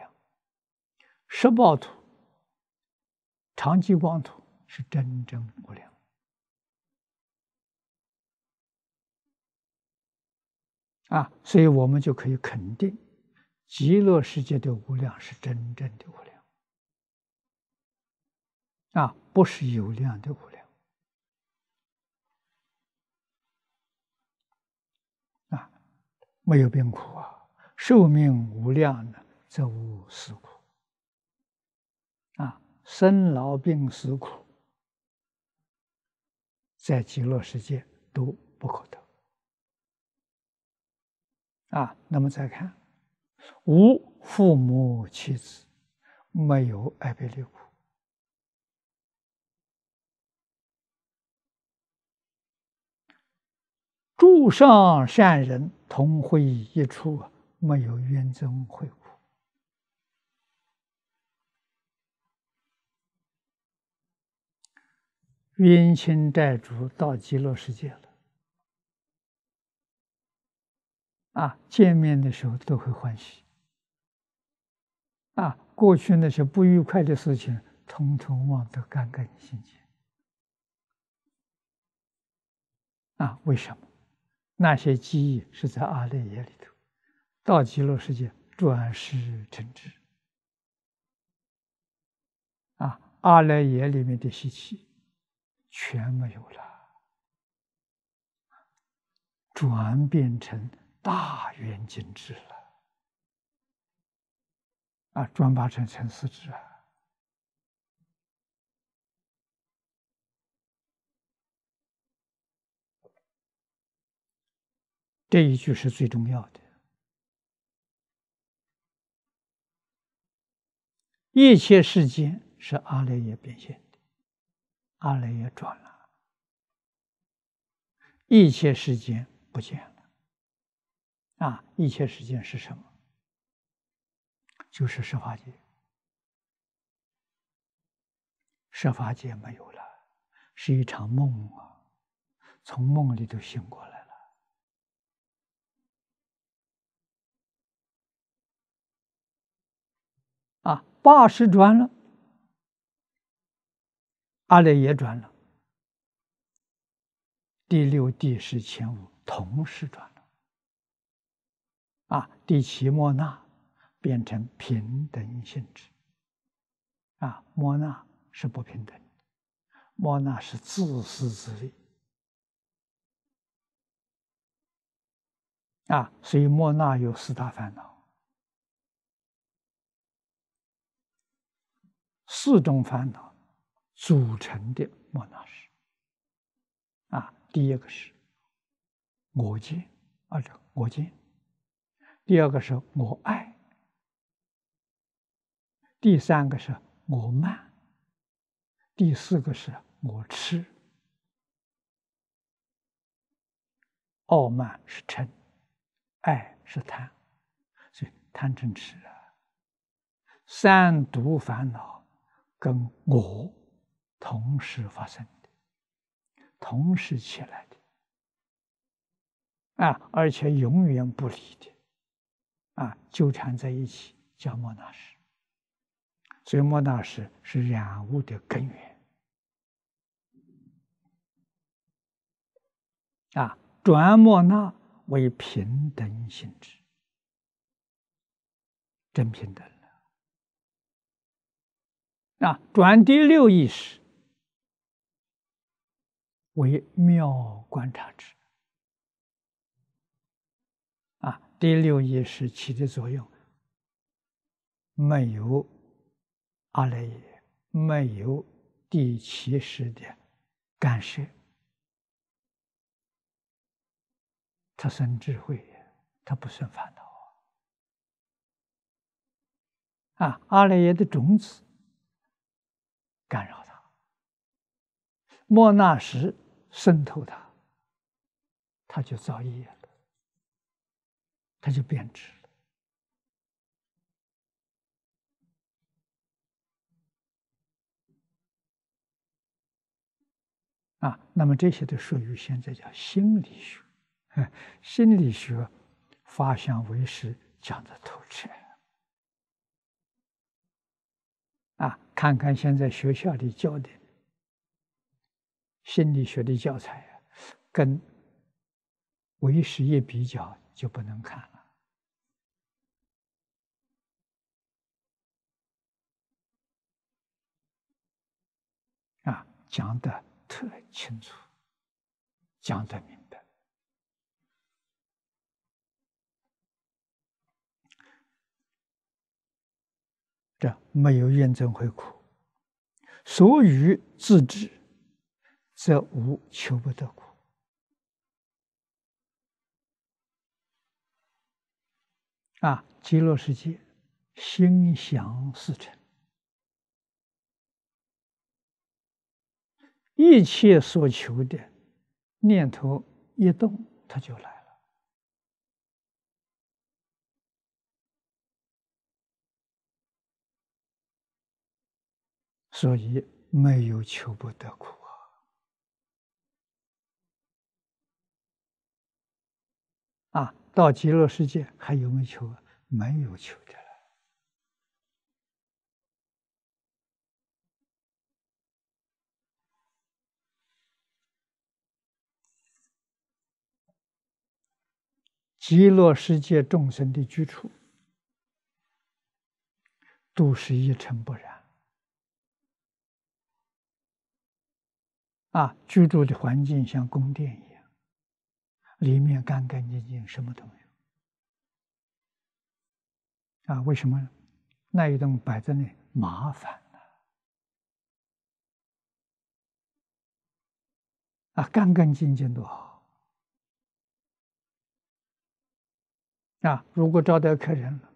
十报土、长极光土是真正无量。啊，所以我们就可以肯定，极乐世界的无量是真正的无量，啊，不是有量的无量，啊，没有病苦啊，寿命无量呢，则无死苦，生老病死苦，在极乐世界都不可得。啊，那么再看，无父母妻子，没有爱别离苦，诸上善人同会一处，没有冤憎会苦，冤亲债主到极乐世界了。啊，见面的时候都会欢喜。啊，过去那些不愉快的事情，统统忘得干干净净。啊，为什么？那些记忆是在阿赖耶里头，到极乐世界转世成智。啊，阿赖耶里面的习气全没有了，转变成。大圆镜智了啊，转八成成四智啊！这一句是最重要的。一切世间是阿赖耶变现，阿赖耶转了，一切时间不见了。啊，一切时间是什么？就是设法界，设法界没有了，是一场梦啊，从梦里头醒过来了。啊，八十转了。阿赖耶转了，第六、第十、前五同时转了，啊，第七莫那变成平等性质，啊，莫那是不平等，莫那是自私自利，啊，所以莫那有四大烦恼，四种烦恼。组成的莫那是啊，第一个是我见，啊，这我见；第二个是我爱；第三个是我慢；第四个是我痴。傲慢是嗔，爱是贪，所以贪嗔痴啊，三毒烦恼跟我。同时发生的，同时起来的，啊，而且永远不离的，啊，纠缠在一起叫莫那识。所以莫那识是染污的根源。啊，转莫那为平等性质，真平等了。啊，转第六意识。为妙观察之啊，第六意识起的作用，没有阿赖耶，没有第七识的干涉，他生智慧，他不生烦恼啊。阿赖耶的种子干扰他，莫那时。渗透它，它就造业了，它就变质了。啊，那么这些都属于现在叫心理学，(laughs) 心理学发相为师讲的透彻。啊，看看现在学校里教的。心理学的教材啊，跟唯识一比较就不能看了啊，讲的特清楚，讲的明白，这没有验证会苦，所欲自知。则无求不得苦啊！极乐世界心想事成，一切所求的念头一动，它就来了。所以没有求不得苦。啊，到极乐世界还有没有求？没有求的了。极乐世界众生的居处，都是一尘不染。啊，居住的环境像宫殿一样。里面干干净净，什么都没有。啊，为什么呢？那一栋摆在那麻烦了。啊，干干净净多好。啊，如果招待客人了，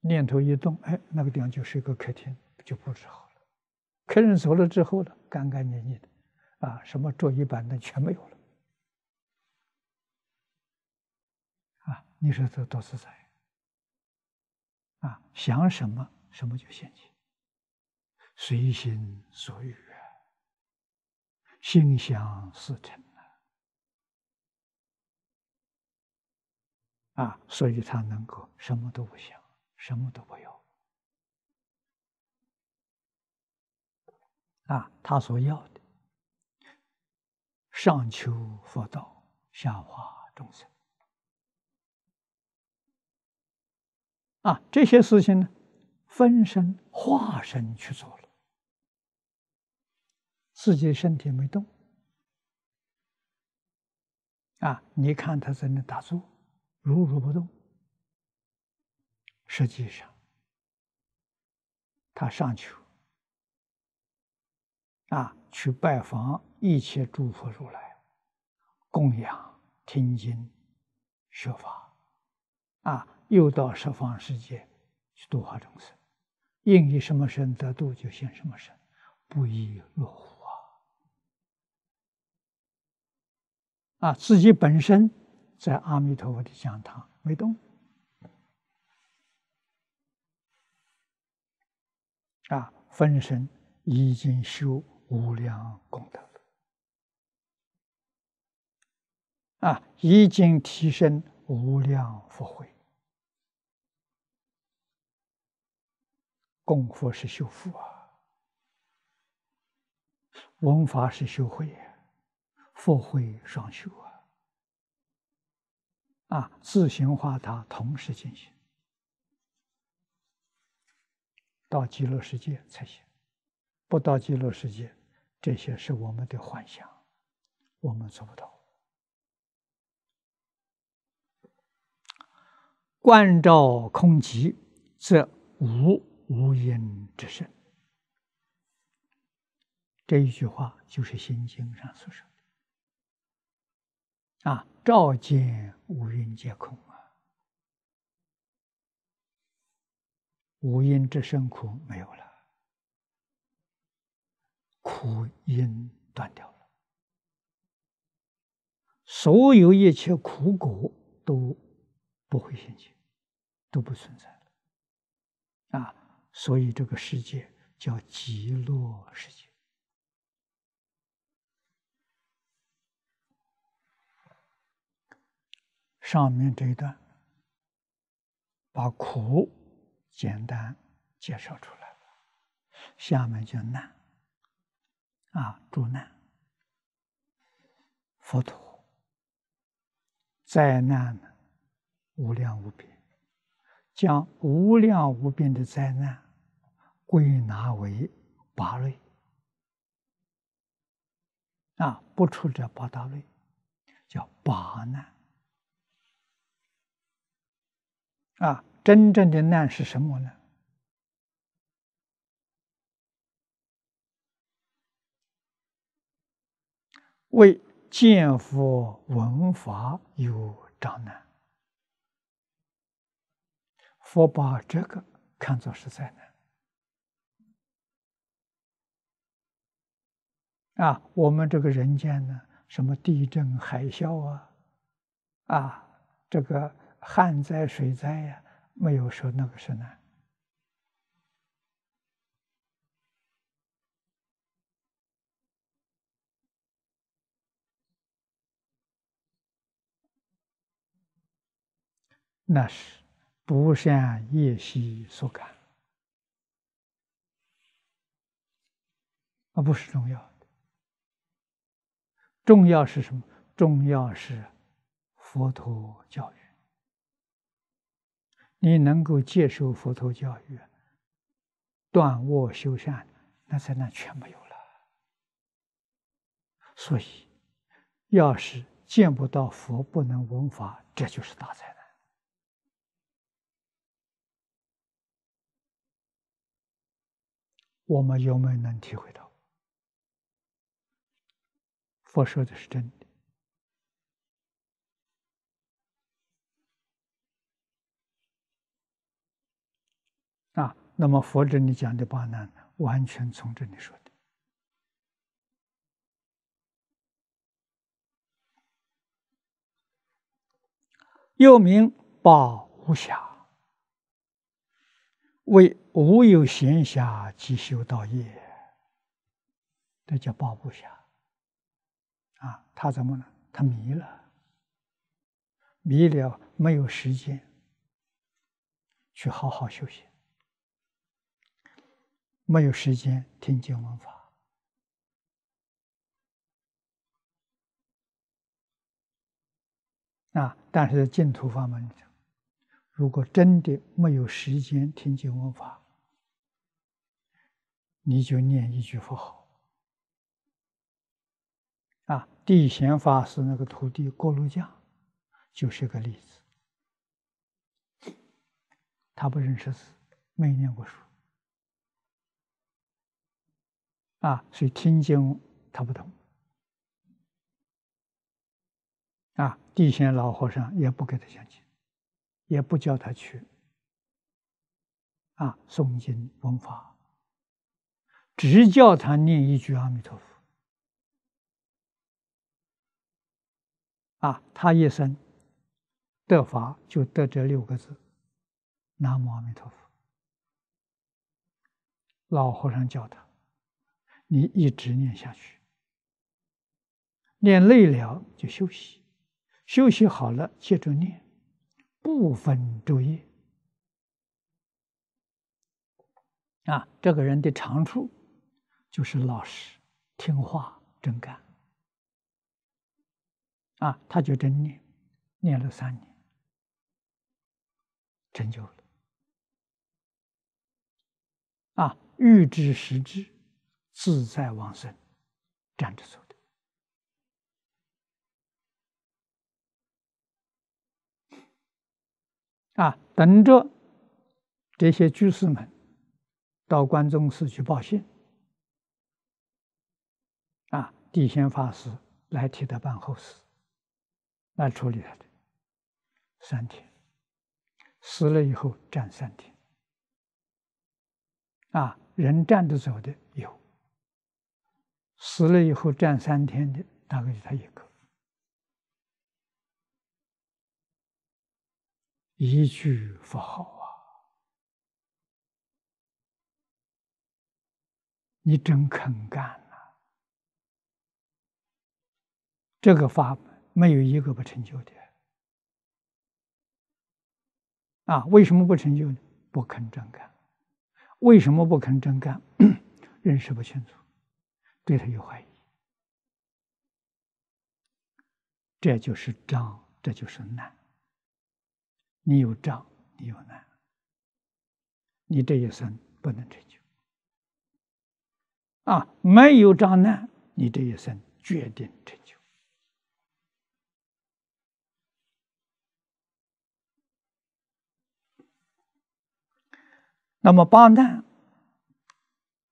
念头一动，哎，那个地方就是一个客厅，就布置好了。客人走了之后呢，干干净净的，啊，什么桌椅板凳全没有了，啊，你说这多自在，啊，想什么什么就现起，随心所欲啊，心想事成啊，啊，所以他能够什么都不想，什么都不要。啊，他所要的，上求佛道，下化众生。啊，这些事情呢，分身化身去做了，自己身体没动。啊，你看他在那打坐，如如不动。实际上，他上去。啊，去拜访一切诸佛如来，供养、听经、学法，啊，又到十方世界去度化众生，应以什么身得度，就现什么身，不亦乐乎啊！啊，自己本身在阿弥陀佛的讲堂没动，啊，分身已经修。无量功德啊，已经提升无量福慧。功夫是修福啊，文法是修慧啊，福慧双修啊，啊，自行化他同时进行，到极乐世界才行，不到极乐世界。这些是我们的幻想，我们做不到。观照空寂，则无无因之身。这一句话就是《心经》上所说的。啊，照见五蕴皆空啊，无因之身苦没有了。苦因断掉了，所有一切苦果都不会现前，都不存在了。啊，所以这个世界叫极乐世界。上面这一段把苦简单介绍出来了，下面就难。啊，诸难、佛陀、灾难呢无量无边，将无量无边的灾难归纳为八类。啊，不出这八大类，叫八难。啊，真正的难是什么呢？为见佛闻法有障难，佛把这个看作是灾难啊！我们这个人间呢，什么地震、海啸啊，啊，这个旱灾、水灾呀，没有说那个是难。那是不善业习所感，而不是重要。重要是什么？重要是佛陀教育。你能够接受佛陀教育，断恶修善，那在那全没有了。所以，要是见不到佛，不能闻法，这就是大灾难。我们有没有能体会到？佛说的是真的啊？那么佛这里讲的八难，完全从这里说的。又名报无暇，为无有闲暇即修道业，这叫报无暇。啊，他怎么了？他迷了，迷了，没有时间去好好修行，没有时间听经闻法。啊！但是在净土法门，如果真的没有时间听经闻法，你就念一句佛号。啊，地贤法师那个徒弟锅炉匠，就是个例子。他不认识字，没念过书，啊，所以听经他不懂。啊，地仙老和尚也不给他讲经，也不叫他去啊诵经闻法，只叫他念一句阿弥陀佛。啊，他一生得法就得这六个字：南无阿弥陀佛。老和尚教他，你一直念下去，念累了就休息。休息好了，接着念，不分昼夜。啊，这个人的长处就是老实、听话、真干。啊，他就真念，念了三年，成就了。啊，欲知时知，自在往生，站着走。啊，等着这些居士们到关中寺去报信。啊，地仙法师来替他办后事，来处理他的三天，死了以后站三天。啊，人站着走的有，死了以后站三天的大概就他一个。一句佛号啊，你真肯干呐！这个法没有一个不成就的啊！为什么不成就呢？不肯真干。为什么不肯真干？(clears throat) 认识不清楚，对他有怀疑，这就是障，这就是难。你有障，你有难，你这一生不能成就。啊，没有障难，你这一生决定成就。那么八难，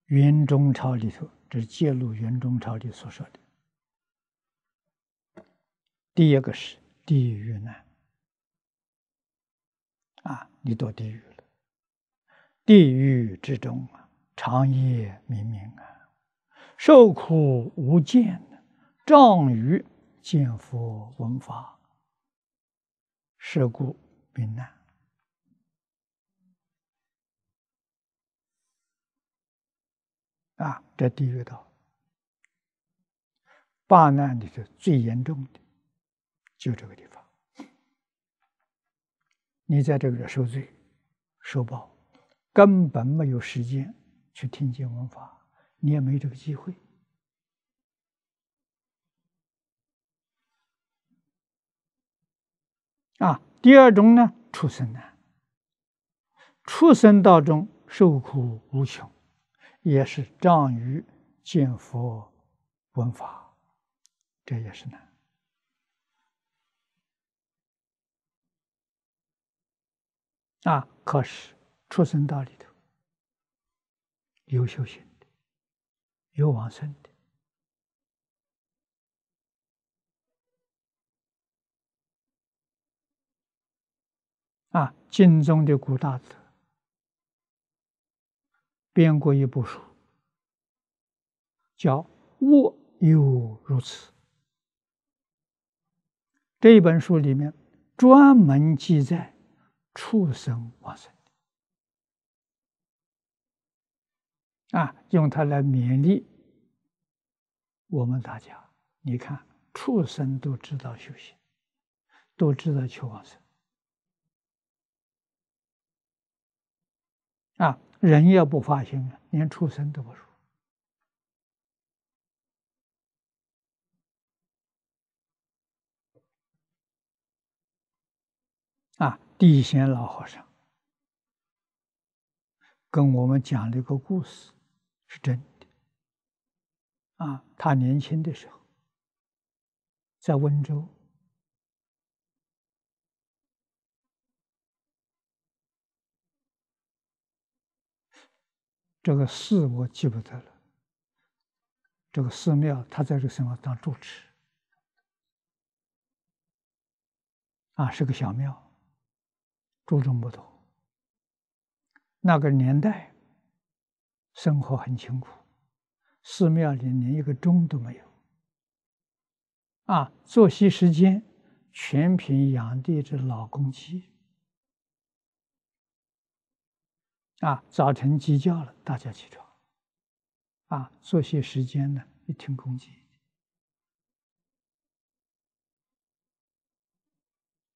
云中朝里头，这是揭露元中朝里所说的。第一个是地狱难。啊，你堕地狱了！地狱之中啊，长夜冥冥啊，受苦无间，障于见佛闻法，是故名难。啊，这地狱道，八难里头最严重的，就这个地方。你在这个受罪、受报，根本没有时间去听经闻法，你也没这个机会。啊，第二种呢，畜生难，畜生道中受苦无穷，也是障于见佛闻法，这也是难。啊！可是出生道里头有修行的，有往生的。啊，经中的古大德编过一部书，叫“我有如此”。这一本书里面专门记载畜生往生啊，用它来勉励我们大家。你看，畜生都知道修行，都知道求往生。啊，人要不发心，连畜生都不如。啊，地仙老和尚跟我们讲了一个故事，是真的。啊，他年轻的时候在温州。这个寺我记不得了。这个寺庙，他在这个地方当住持，啊，是个小庙，住众不多。那个年代，生活很清苦，寺庙里连一个钟都没有，啊，作息时间全凭养的一只老公鸡。啊，早晨鸡叫了，大家起床。啊，作息时间呢？一听公鸡。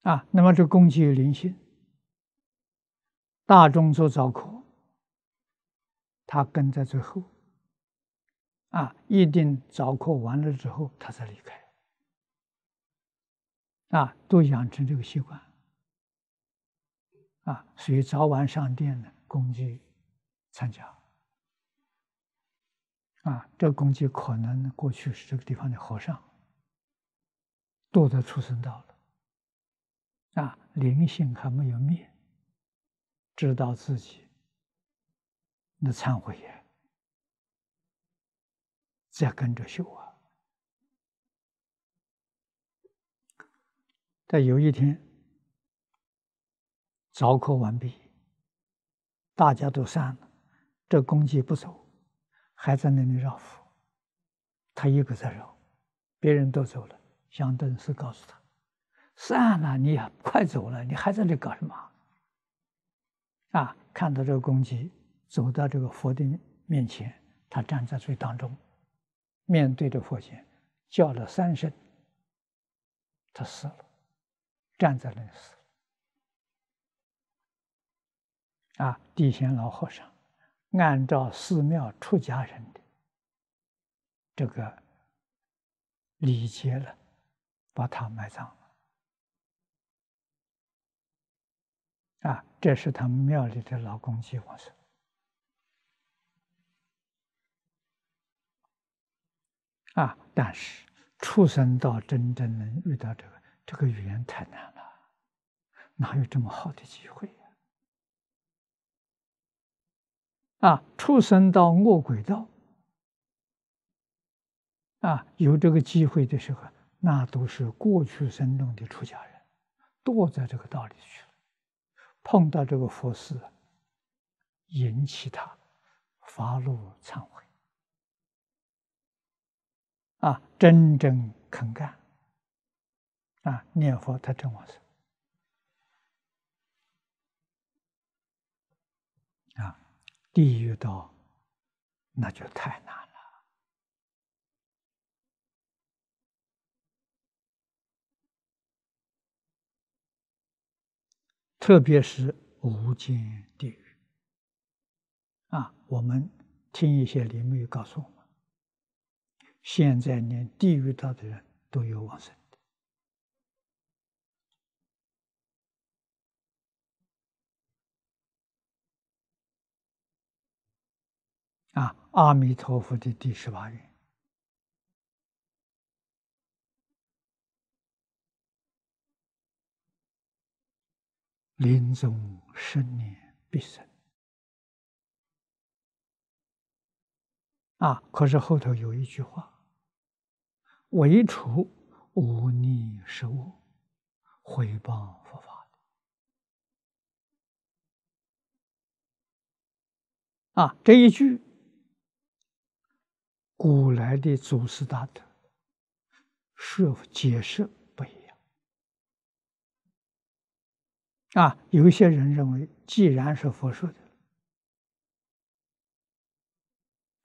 啊，那么这公鸡有灵性。大众做早课，他跟在最后。啊，一定早课完了之后，他才离开。啊，都养成这个习惯。啊，所以早晚上殿呢。攻击参加啊，这个公鸡可能过去是这个地方的和尚，堕得出生道了啊，灵性还没有灭，知道自己那忏悔呀，再跟着修啊。但有一天早课完毕。大家都散了，这公鸡不走，还在那里绕佛。他一个在绕，别人都走了。香灯师告诉他：“散了，你快走了，你还在这搞什么？”啊！看到这个公鸡走到这个佛的面前，他站在最当中，面对着佛前，叫了三声，他死了，站在那里死。啊，地仙老和尚按照寺庙出家人的这个礼节了，把他埋葬了。啊，这是他们庙里的老公鸡往生。啊，但是出生到真正能遇到这个这个语言太难了，哪有这么好的机会？啊出生到恶鬼道，啊，有这个机会的时候，那都是过去生中的出家人，堕在这个道里去了，碰到这个佛寺，引起他发怒忏悔，啊，真正肯干，啊，念佛他真往生。地狱道，那就太难了。特别是无间地狱啊，我们听一些灵媒告诉我们，现在连地狱道的人都有往生。啊，阿弥陀佛的第十八愿，临终生念必生。啊，可是后头有一句话：“唯除无逆失物，回报佛法。”啊，这一句。古来的祖师大德说解释不一样啊。有些人认为，既然是佛说的，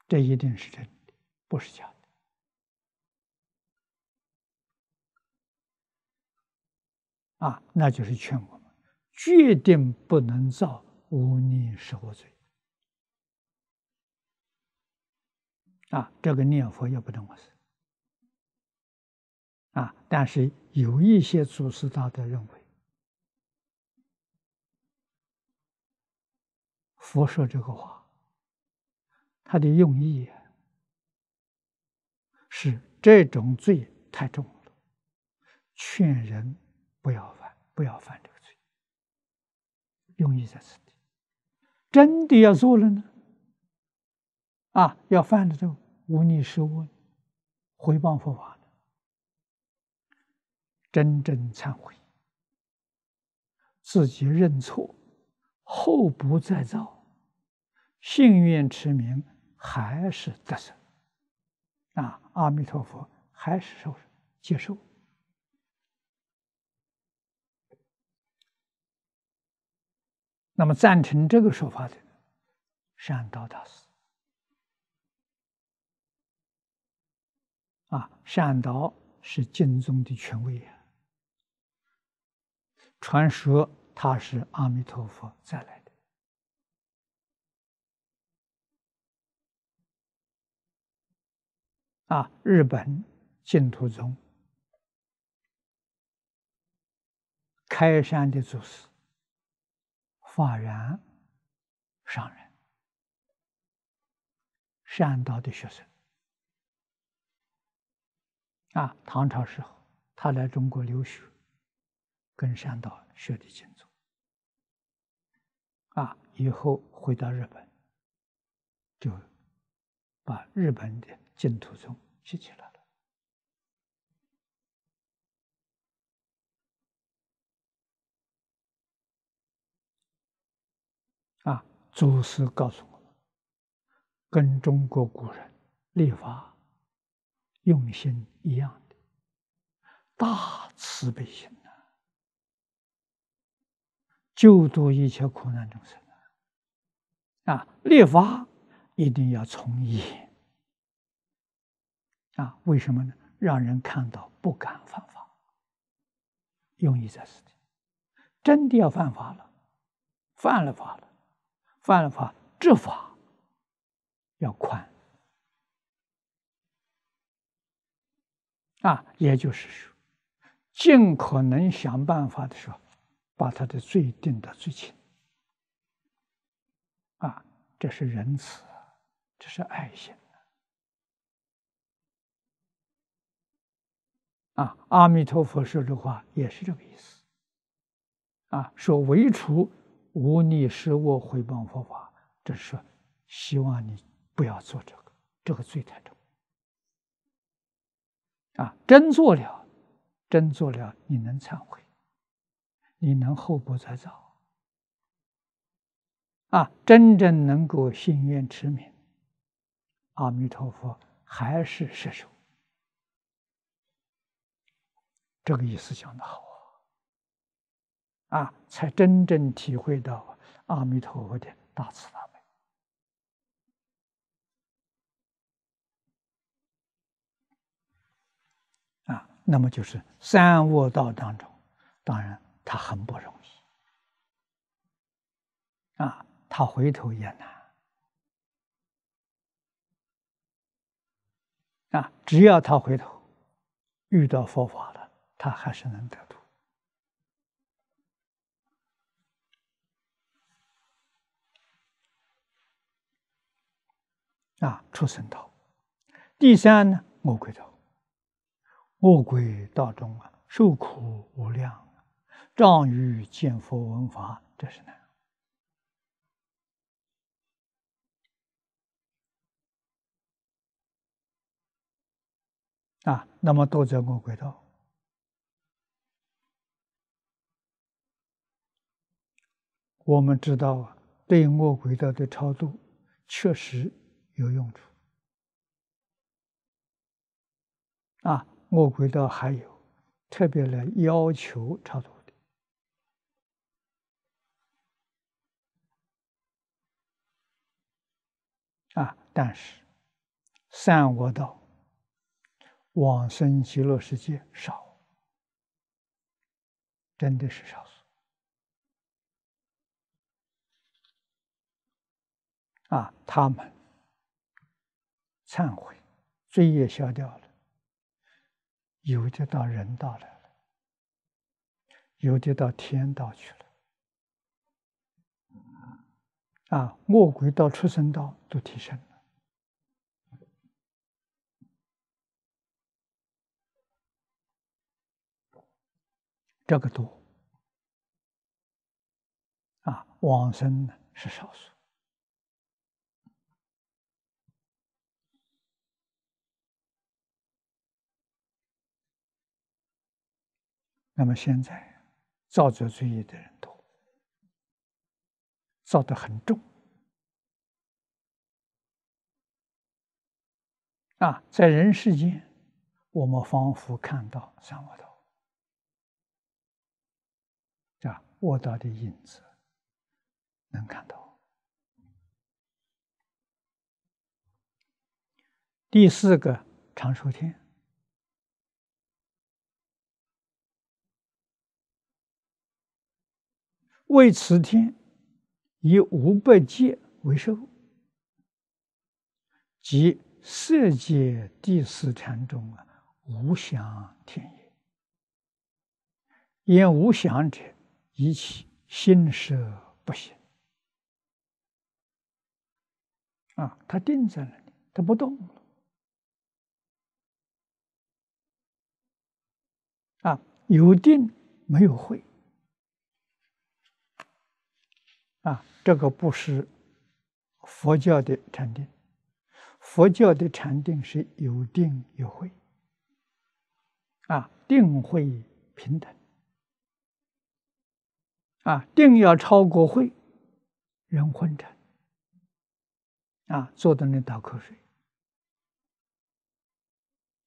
这一定是真的，不是假的啊。那就是劝我们，决定不能造无逆十恶罪。啊，这个念佛也不能忘事。啊，但是有一些祖师大德认为，佛说这个话，他的用意是这种罪太重了，劝人不要犯，不要犯这个罪。用意在此地，真的要做了呢？啊，要犯了这个无逆失误，回谤佛法的，真正忏悔，自己认错，后不再造，幸愿持名，还是得胜。啊，阿弥陀佛，还是受接受。那么赞成这个说法的善道大师。啊，善导是经中的权威啊！传说他是阿弥陀佛再来的。啊，日本净土宗开山的祖师法然上人，善道的学生。啊，唐朝时候，他来中国留学，跟善导学的经宗。啊，以后回到日本，就把日本的净土宗学起来了。啊，祖师告诉我们，跟中国古人立法。用心一样的大慈悲心呐，救度一切苦难众生啊！立法一定要从严啊！为什么呢？让人看到不敢犯法。用意在此地，真的要犯法了，犯了法了，犯了法，执法要宽。啊，也就是说，尽可能想办法的时候，把他的罪定得最轻。啊，这是仁慈，这是爱心啊，阿弥陀佛说的话也是这个意思。啊，说唯除无逆失我回谤佛法，这是希望你不要做这个，这个罪太重。啊，真做了，真做了，你能忏悔，你能后不再造，啊，真正能够心愿持名，阿弥陀佛还是摄受，这个意思讲的好啊，啊，才真正体会到阿弥陀佛的大慈大悲。那么就是三恶道当中，当然他很不容易啊，他回头也难啊。只要他回头遇到佛法了，他还是能得度啊。出生道，第三呢，魔鬼道。恶鬼道中啊，受苦无量，仗于见佛闻法，这是难啊。那么都在恶鬼道，我们知道啊，对恶鬼道的超度确实有用处我轨道还有特别来要求超度的。啊，但是三恶道往生极乐世界少，真的是少数。啊，他们忏悔，罪业消掉了。有的到人道来了，有的到天道去了，啊，恶鬼到、畜生道都提升了，这个多，啊，往生呢是少数。那么现在造作罪业的人多，造得很重啊！在人世间，我们仿佛看到三恶道，啊，恶道的影子能看到。第四个长寿天。为此天以五百界为寿，即色界第四禅中啊，无想天也。言无想者，以其心舍不行啊，他定在那里，他不动了啊，有定没有会。啊，这个不是佛教的禅定，佛教的禅定是有定有慧，啊，定慧平等，啊，定要超过慧，人昏沉，啊，坐在那打瞌睡，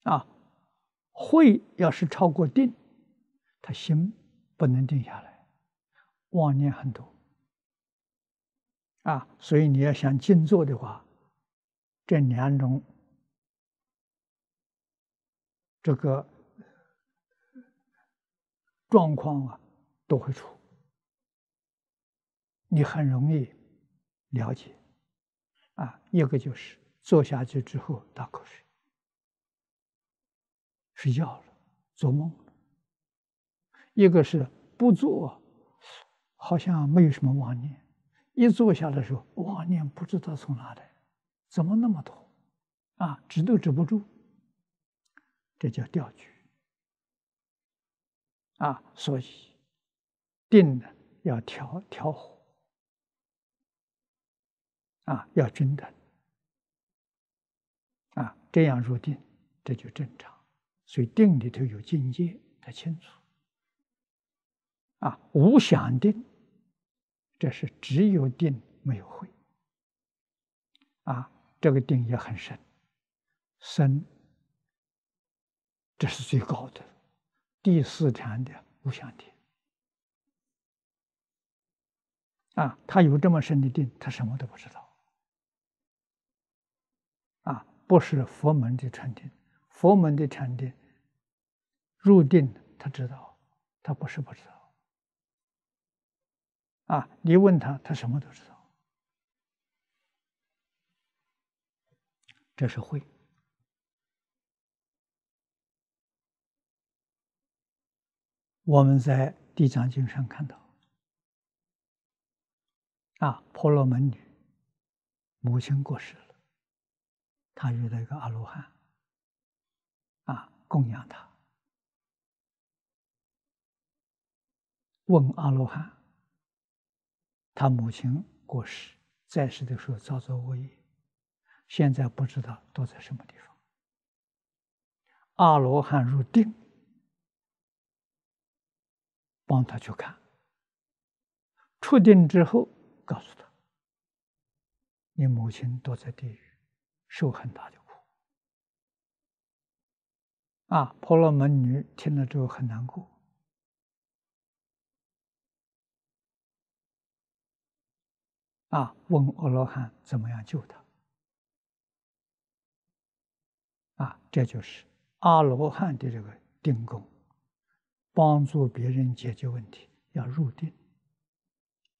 啊，慧要是超过定，他心不能定下来，妄念很多。啊，所以你要想静坐的话，这两种这个状况啊都会出，你很容易了解。啊，一个就是坐下去之后打瞌睡，睡觉了，做梦了；一个是不做，好像没有什么妄念。一坐下的时候，妄念不知道从哪来，怎么那么多？啊，止都止不住，这叫掉举。啊，所以定呢要调调和，啊，要均等，啊，这样入定，这就正常。所以定里头有境界，他清楚。啊，无想定。这是只有定没有慧，啊，这个定也很深，深，这是最高的第四禅的无相定，啊，他有这么深的定，他什么都不知道，啊，不是佛门的禅定，佛门的禅定入定，他知道，他不是不知道。啊！你问他，他什么都知道。这是会。我们在《地藏经》上看到，啊，婆罗门女母亲过世了，她遇到一个阿罗汉，啊，供养他，问阿罗汉。他母亲过世，在世的时候造作恶业，现在不知道躲在什么地方。阿罗汉入定，帮他去看。出定之后，告诉他：“你母亲躲在地狱，受很大的苦。”啊，婆罗门女听了之后很难过，啊，问阿罗汉怎么样救他？啊，这就是阿罗汉的这个定功，帮助别人解决问题，要入定，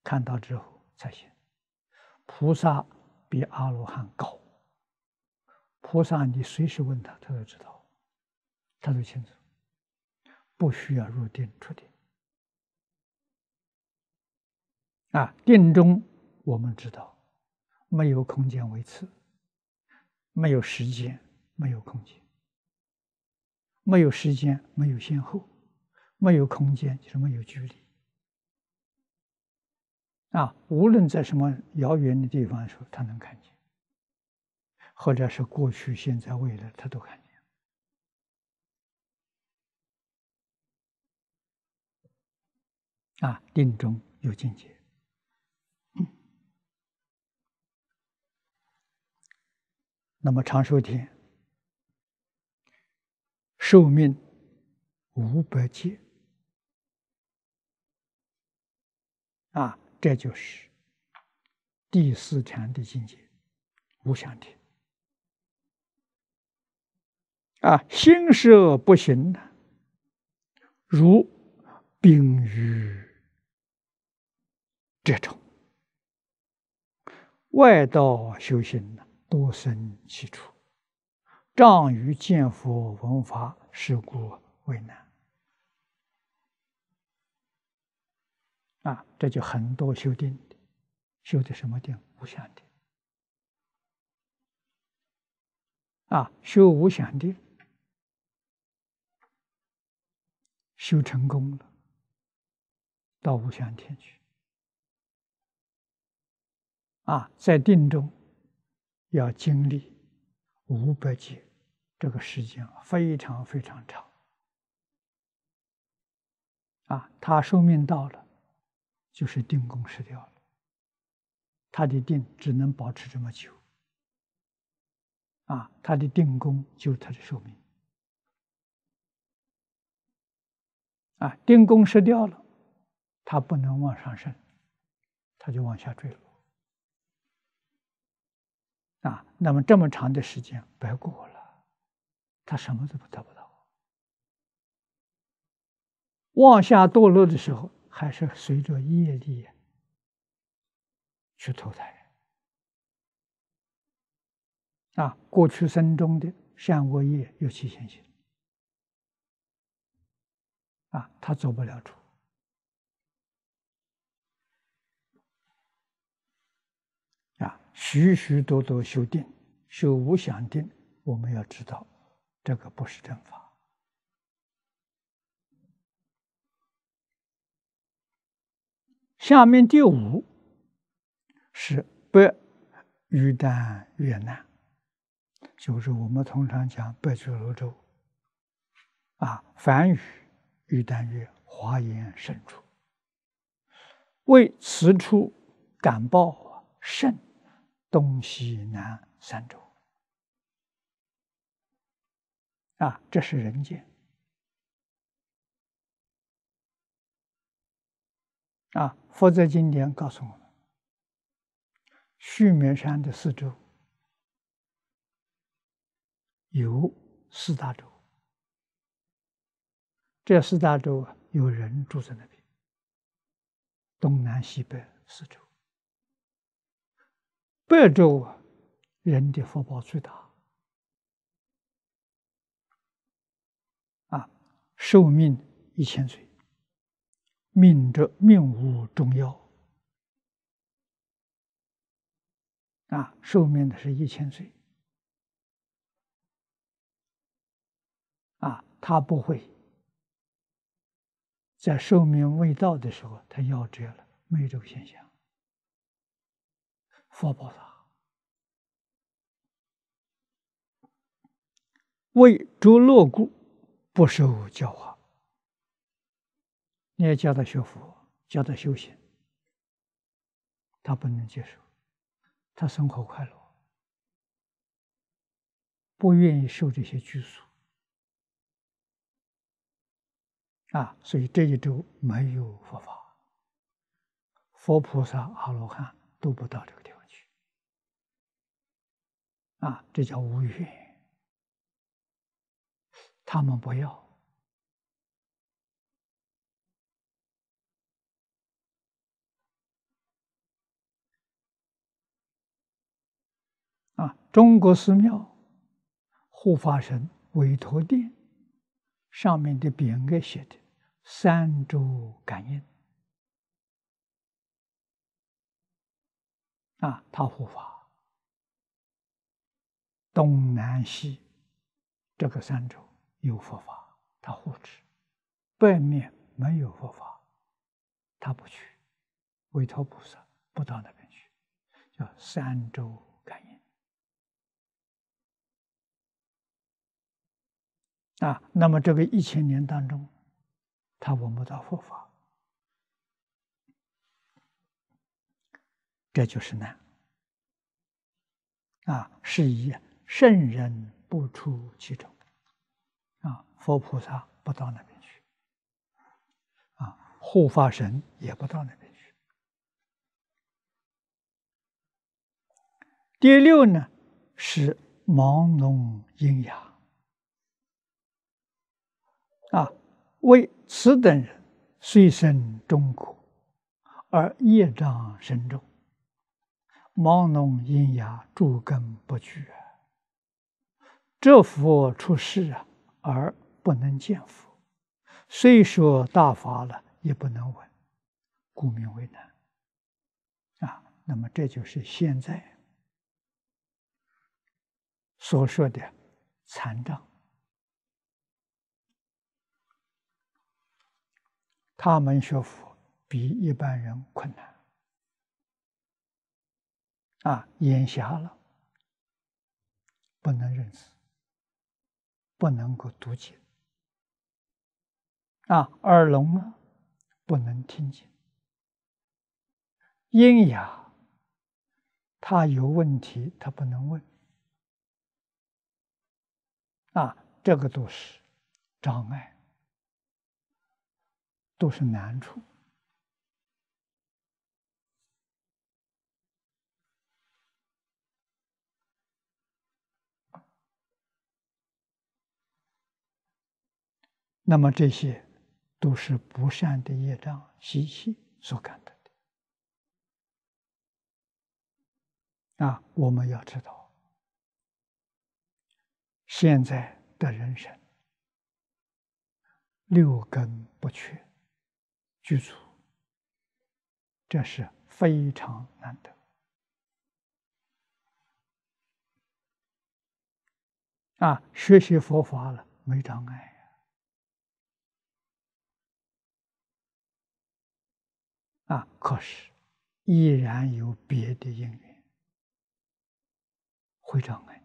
看到之后才行。菩萨比阿罗汉高，菩萨你随时问他，他都知道，他都清楚，不需要入定出定。啊，定中我们知道，没有空间维持，没有时间。没有空间，没有时间，没有先后，没有空间，就是没有距离。啊，无论在什么遥远的地方的时候，他能看见，或者是过去、现在、未来，他都看见。啊，定中有境界。那么长寿天。寿命五百劫啊，这就是第四禅的境界，无想天啊，心舍不行的，如冰雨这种外道修行呢，多生其处。障于见佛闻法，是故为难。啊，这就很多修定的，修的什么定？无想定。啊，修无想定，修成功了，到无想天去。啊，在定中要经历。五百劫，这个时间非常非常长啊！他寿命到了，就是定功失掉了，他的定只能保持这么久啊！他的定功就是他的寿命啊！定功失掉了，他不能往上升，他就往下坠了。啊，那么这么长的时间白过了，他什么都得不到。往下堕落的时候，还是随着业力去投胎。啊，过去生中的善恶业有期限性，啊，他走不了出。许许多多修定、修无想定，我们要知道，这个不是正法。下面第五是白玉丹越难，就是我们通常讲白居罗咒啊，梵语玉丹月华严深处，为此处感报甚。东西南三洲啊，这是人间啊。佛在经典告诉我们，须弥山的四周有四大洲，这四大洲啊，有人住在那边，东南西北四周。白昼啊，人的福报最大。啊，寿命一千岁，命者命无重要。啊，寿命的是一千岁。啊，他不会在寿命未到的时候，他夭折了，没有这个现象。佛菩萨，为诸乐故，不受教化。你要教他学佛，教他修行，他不能接受，他生活快乐，不愿意受这些拘束，啊，所以这一周没有佛法，佛菩萨、阿罗汉都不到这个地方，啊，这叫无缘，他们不要。啊，中国寺庙护法神委托殿上面的匾额写的“三周感应”，啊，他护法。东南西这个三周有佛法，他护持；北面没有佛法，他不去。委托菩萨不到那边去，叫三周感应。啊，那么这个一千年当中，他闻不到佛法，这就是难。啊，是以圣人不出其中，啊，佛菩萨不到那边去，啊，护法神也不到那边去。第六呢，是盲聋喑哑。啊，为此等人虽生中苦，而业障深重，盲聋喑哑，诸根不具。这佛出世啊，而不能见佛，虽说大法了，也不能闻，故名为难。啊，那么这就是现在所说的残障。他们学佛比一般人困难啊，眼瞎了，不能认识，不能够读经啊，耳聋了，不能听见，阴哑，他有问题，他不能问啊，这个都是障碍。都是难处。那么这些都是不善的业障习气所感得的。啊，我们要知道，现在的人生六根不缺。具足，这是非常难得啊！学习佛法了没障碍啊，可是依然有别的因缘会障碍，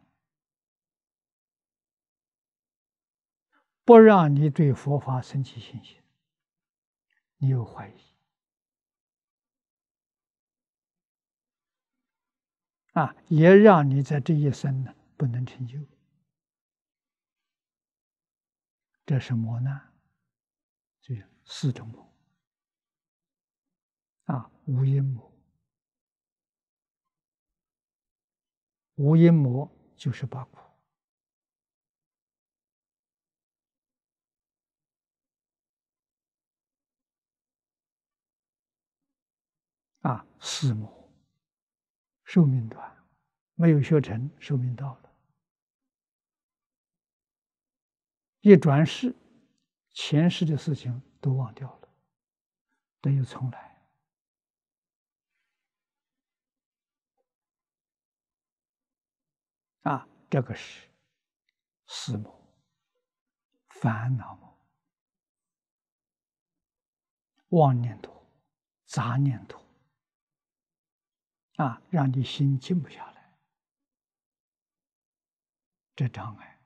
不让你对佛法升起信心。你有怀疑啊，也让你在这一生呢不能成就，这是磨难，这四种魔，无因魔，无因魔就是八苦。啊，死魔，寿命短，没有学成，寿命到了，一转世，前世的事情都忘掉了，得又重来。啊，这个是死魔，烦恼魔，妄念多，杂念多。啊，让你心静不下来，这障碍。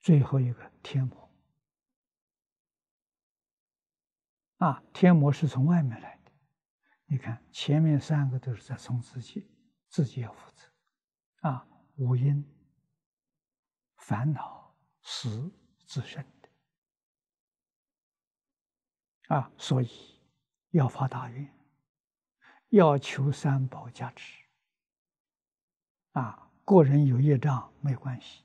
最后一个天魔，啊，天魔是从外面来的。你看前面三个都是在从自己，自己要负责。啊，五阴、烦恼、死自身的。啊，所以要发大愿，要求三宝加持。啊，个人有业障没关系，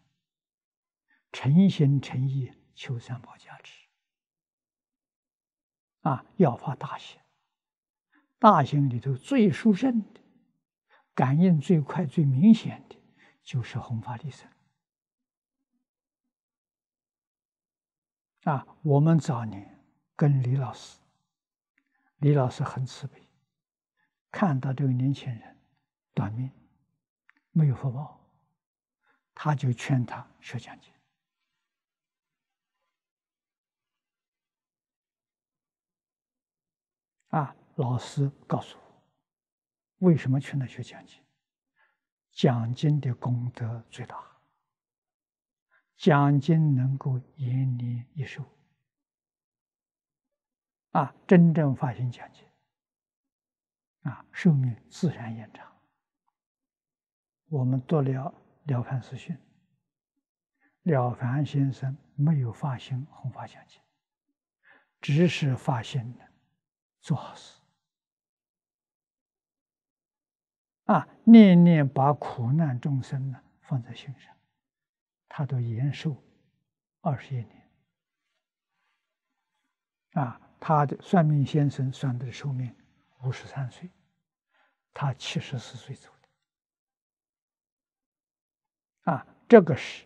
诚心诚意求三宝加持。啊，要发大心，大心里头最殊胜的，感应最快、最明显的，就是弘法利生。啊，我们早年跟李老师，李老师很慈悲，看到这个年轻人短命，没有福报，他就劝他学讲经。啊，老师告诉我，为什么劝他学讲经？讲经的功德最大。讲经能够延年益寿，啊，真正发心讲经，啊，寿命自然延长。我们读了《了凡四训》，了凡先生没有发心弘法讲经，只是发心的做好事，啊，念念把苦难众生呢放在心上。他都延寿二十一年啊！他的算命先生算的寿命五十三岁，他七十四岁走的啊！这个是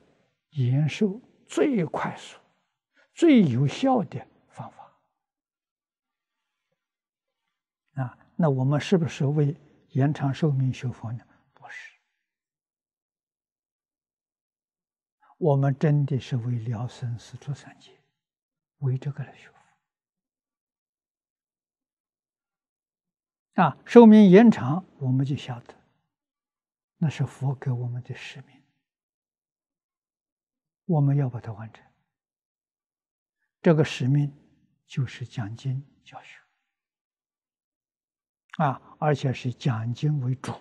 延寿最快速、最有效的方法啊！那我们是不是为延长寿命修佛呢？不是我们真的是为了生死出三界，为这个来学佛啊！寿命延长，我们就晓得，那是佛给我们的使命，我们要把它完成。这个使命就是讲经教学啊，而且是讲经为主，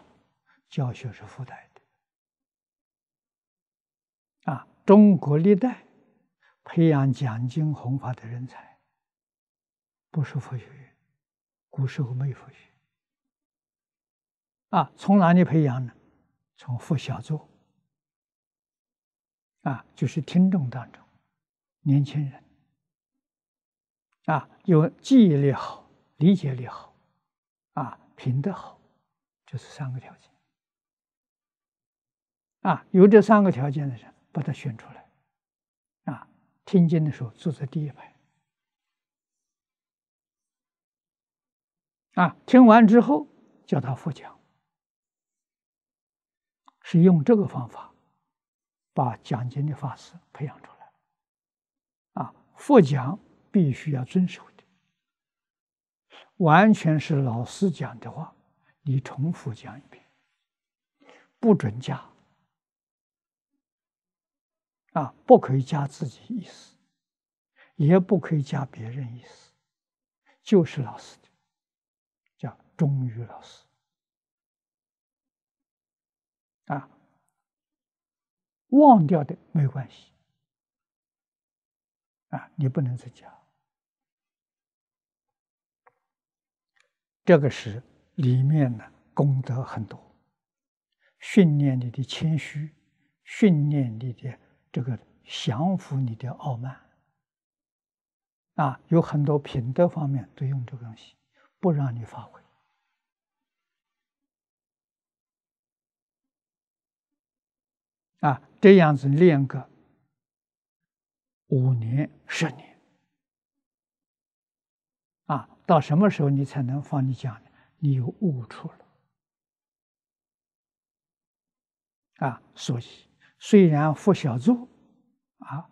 教学是附带的。啊，中国历代培养讲经弘法的人才，不是佛学院，古时候没有佛学。啊，从哪里培养呢？从佛小座。啊，就是听众当中，年轻人，啊，有记忆力好，理解力好，品德好，这是三个条件。啊，有这三个条件的人。把它选出来，啊，听经的时候坐在第一排，啊，听完之后叫他复讲，是用这个方法把讲经的法师培养出来，啊，复讲必须要遵守，完全是老师讲的话，你重复讲一遍，不准加。啊，不可以加自己意思，也不可以加别人意思，就是老师的，叫忠于老师。啊，忘掉的没关系，啊，你不能再加。这个是里面呢功德很多，训练你的谦虚，训练你的。这个降服你的傲慢啊，有很多品德方面都用这个东西，不让你发挥啊，这样子练个五年、十年，到什么时候你才能放你讲呢？你有悟处了啊，所以。虽然佛小坐，啊，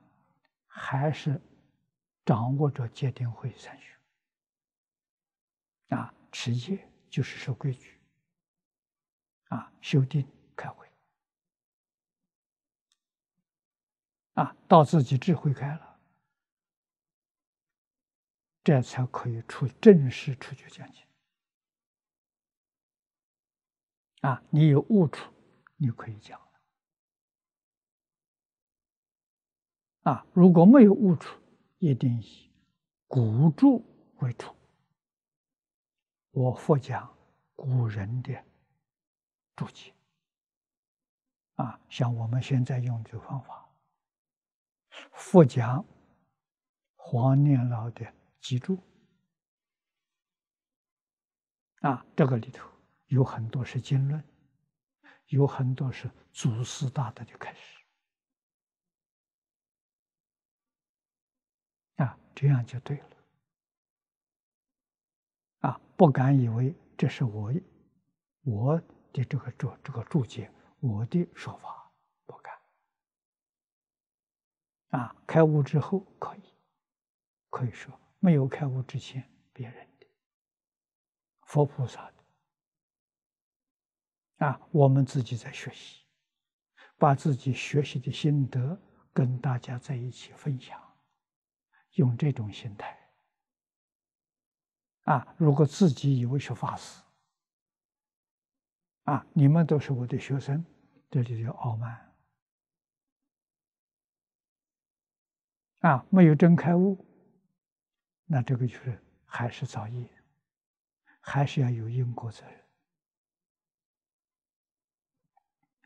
还是掌握着戒定慧三学。啊，持戒就是守规矩，啊，修定开会，啊，到自己智慧开了，这才可以出正式出去讲经。啊，你有悟处，你可以讲。啊，如果没有悟处，一定以古著为主。我佛讲古人的注解，啊，像我们现在用这个方法，佛讲黄念老的集注，啊，这个里头有很多是经论，有很多是祖师大德的开始，啊，这样就对了。啊，不敢以为这是我我的这个注这个注解，我的说法不敢。啊，开悟之后可以，可以说没有开悟之前别人的佛菩萨的啊，我们自己在学习，把自己学习的心得跟大家在一起分享，用这种心态。啊！如果自己以为是法师，啊，你们都是我的学生，这就叫傲慢。啊，没有真开悟，那这个就是还是造业，还是要有因果责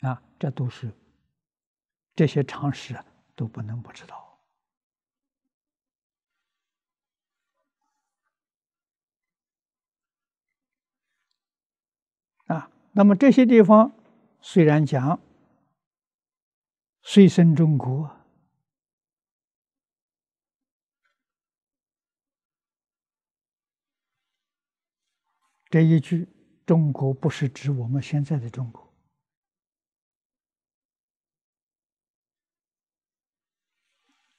任。啊，这都是这些常识都不能不知道。啊，那么这些地方虽然讲虽生中国这一句，中国不是指我们现在的中国，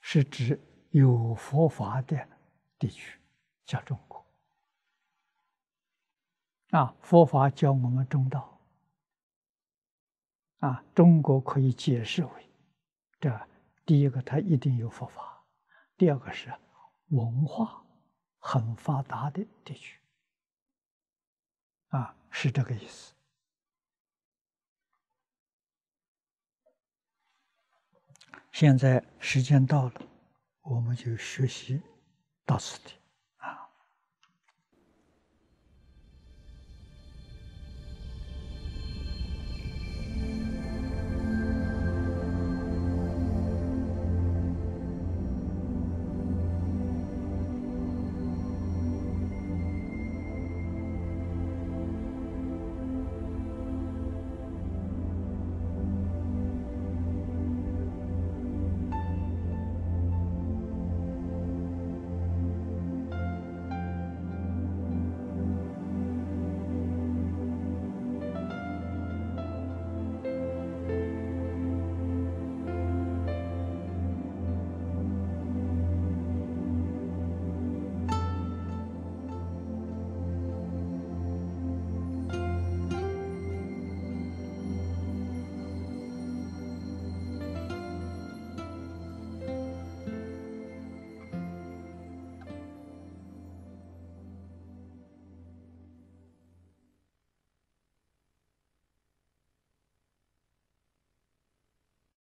是指有佛法的地区，叫中国。啊，佛法教我们中道。啊，中国可以解释为，这第一个，它一定有佛法；第二个是文化很发达的地区。啊，是这个意思。现在时间到了，我们就学习到此地。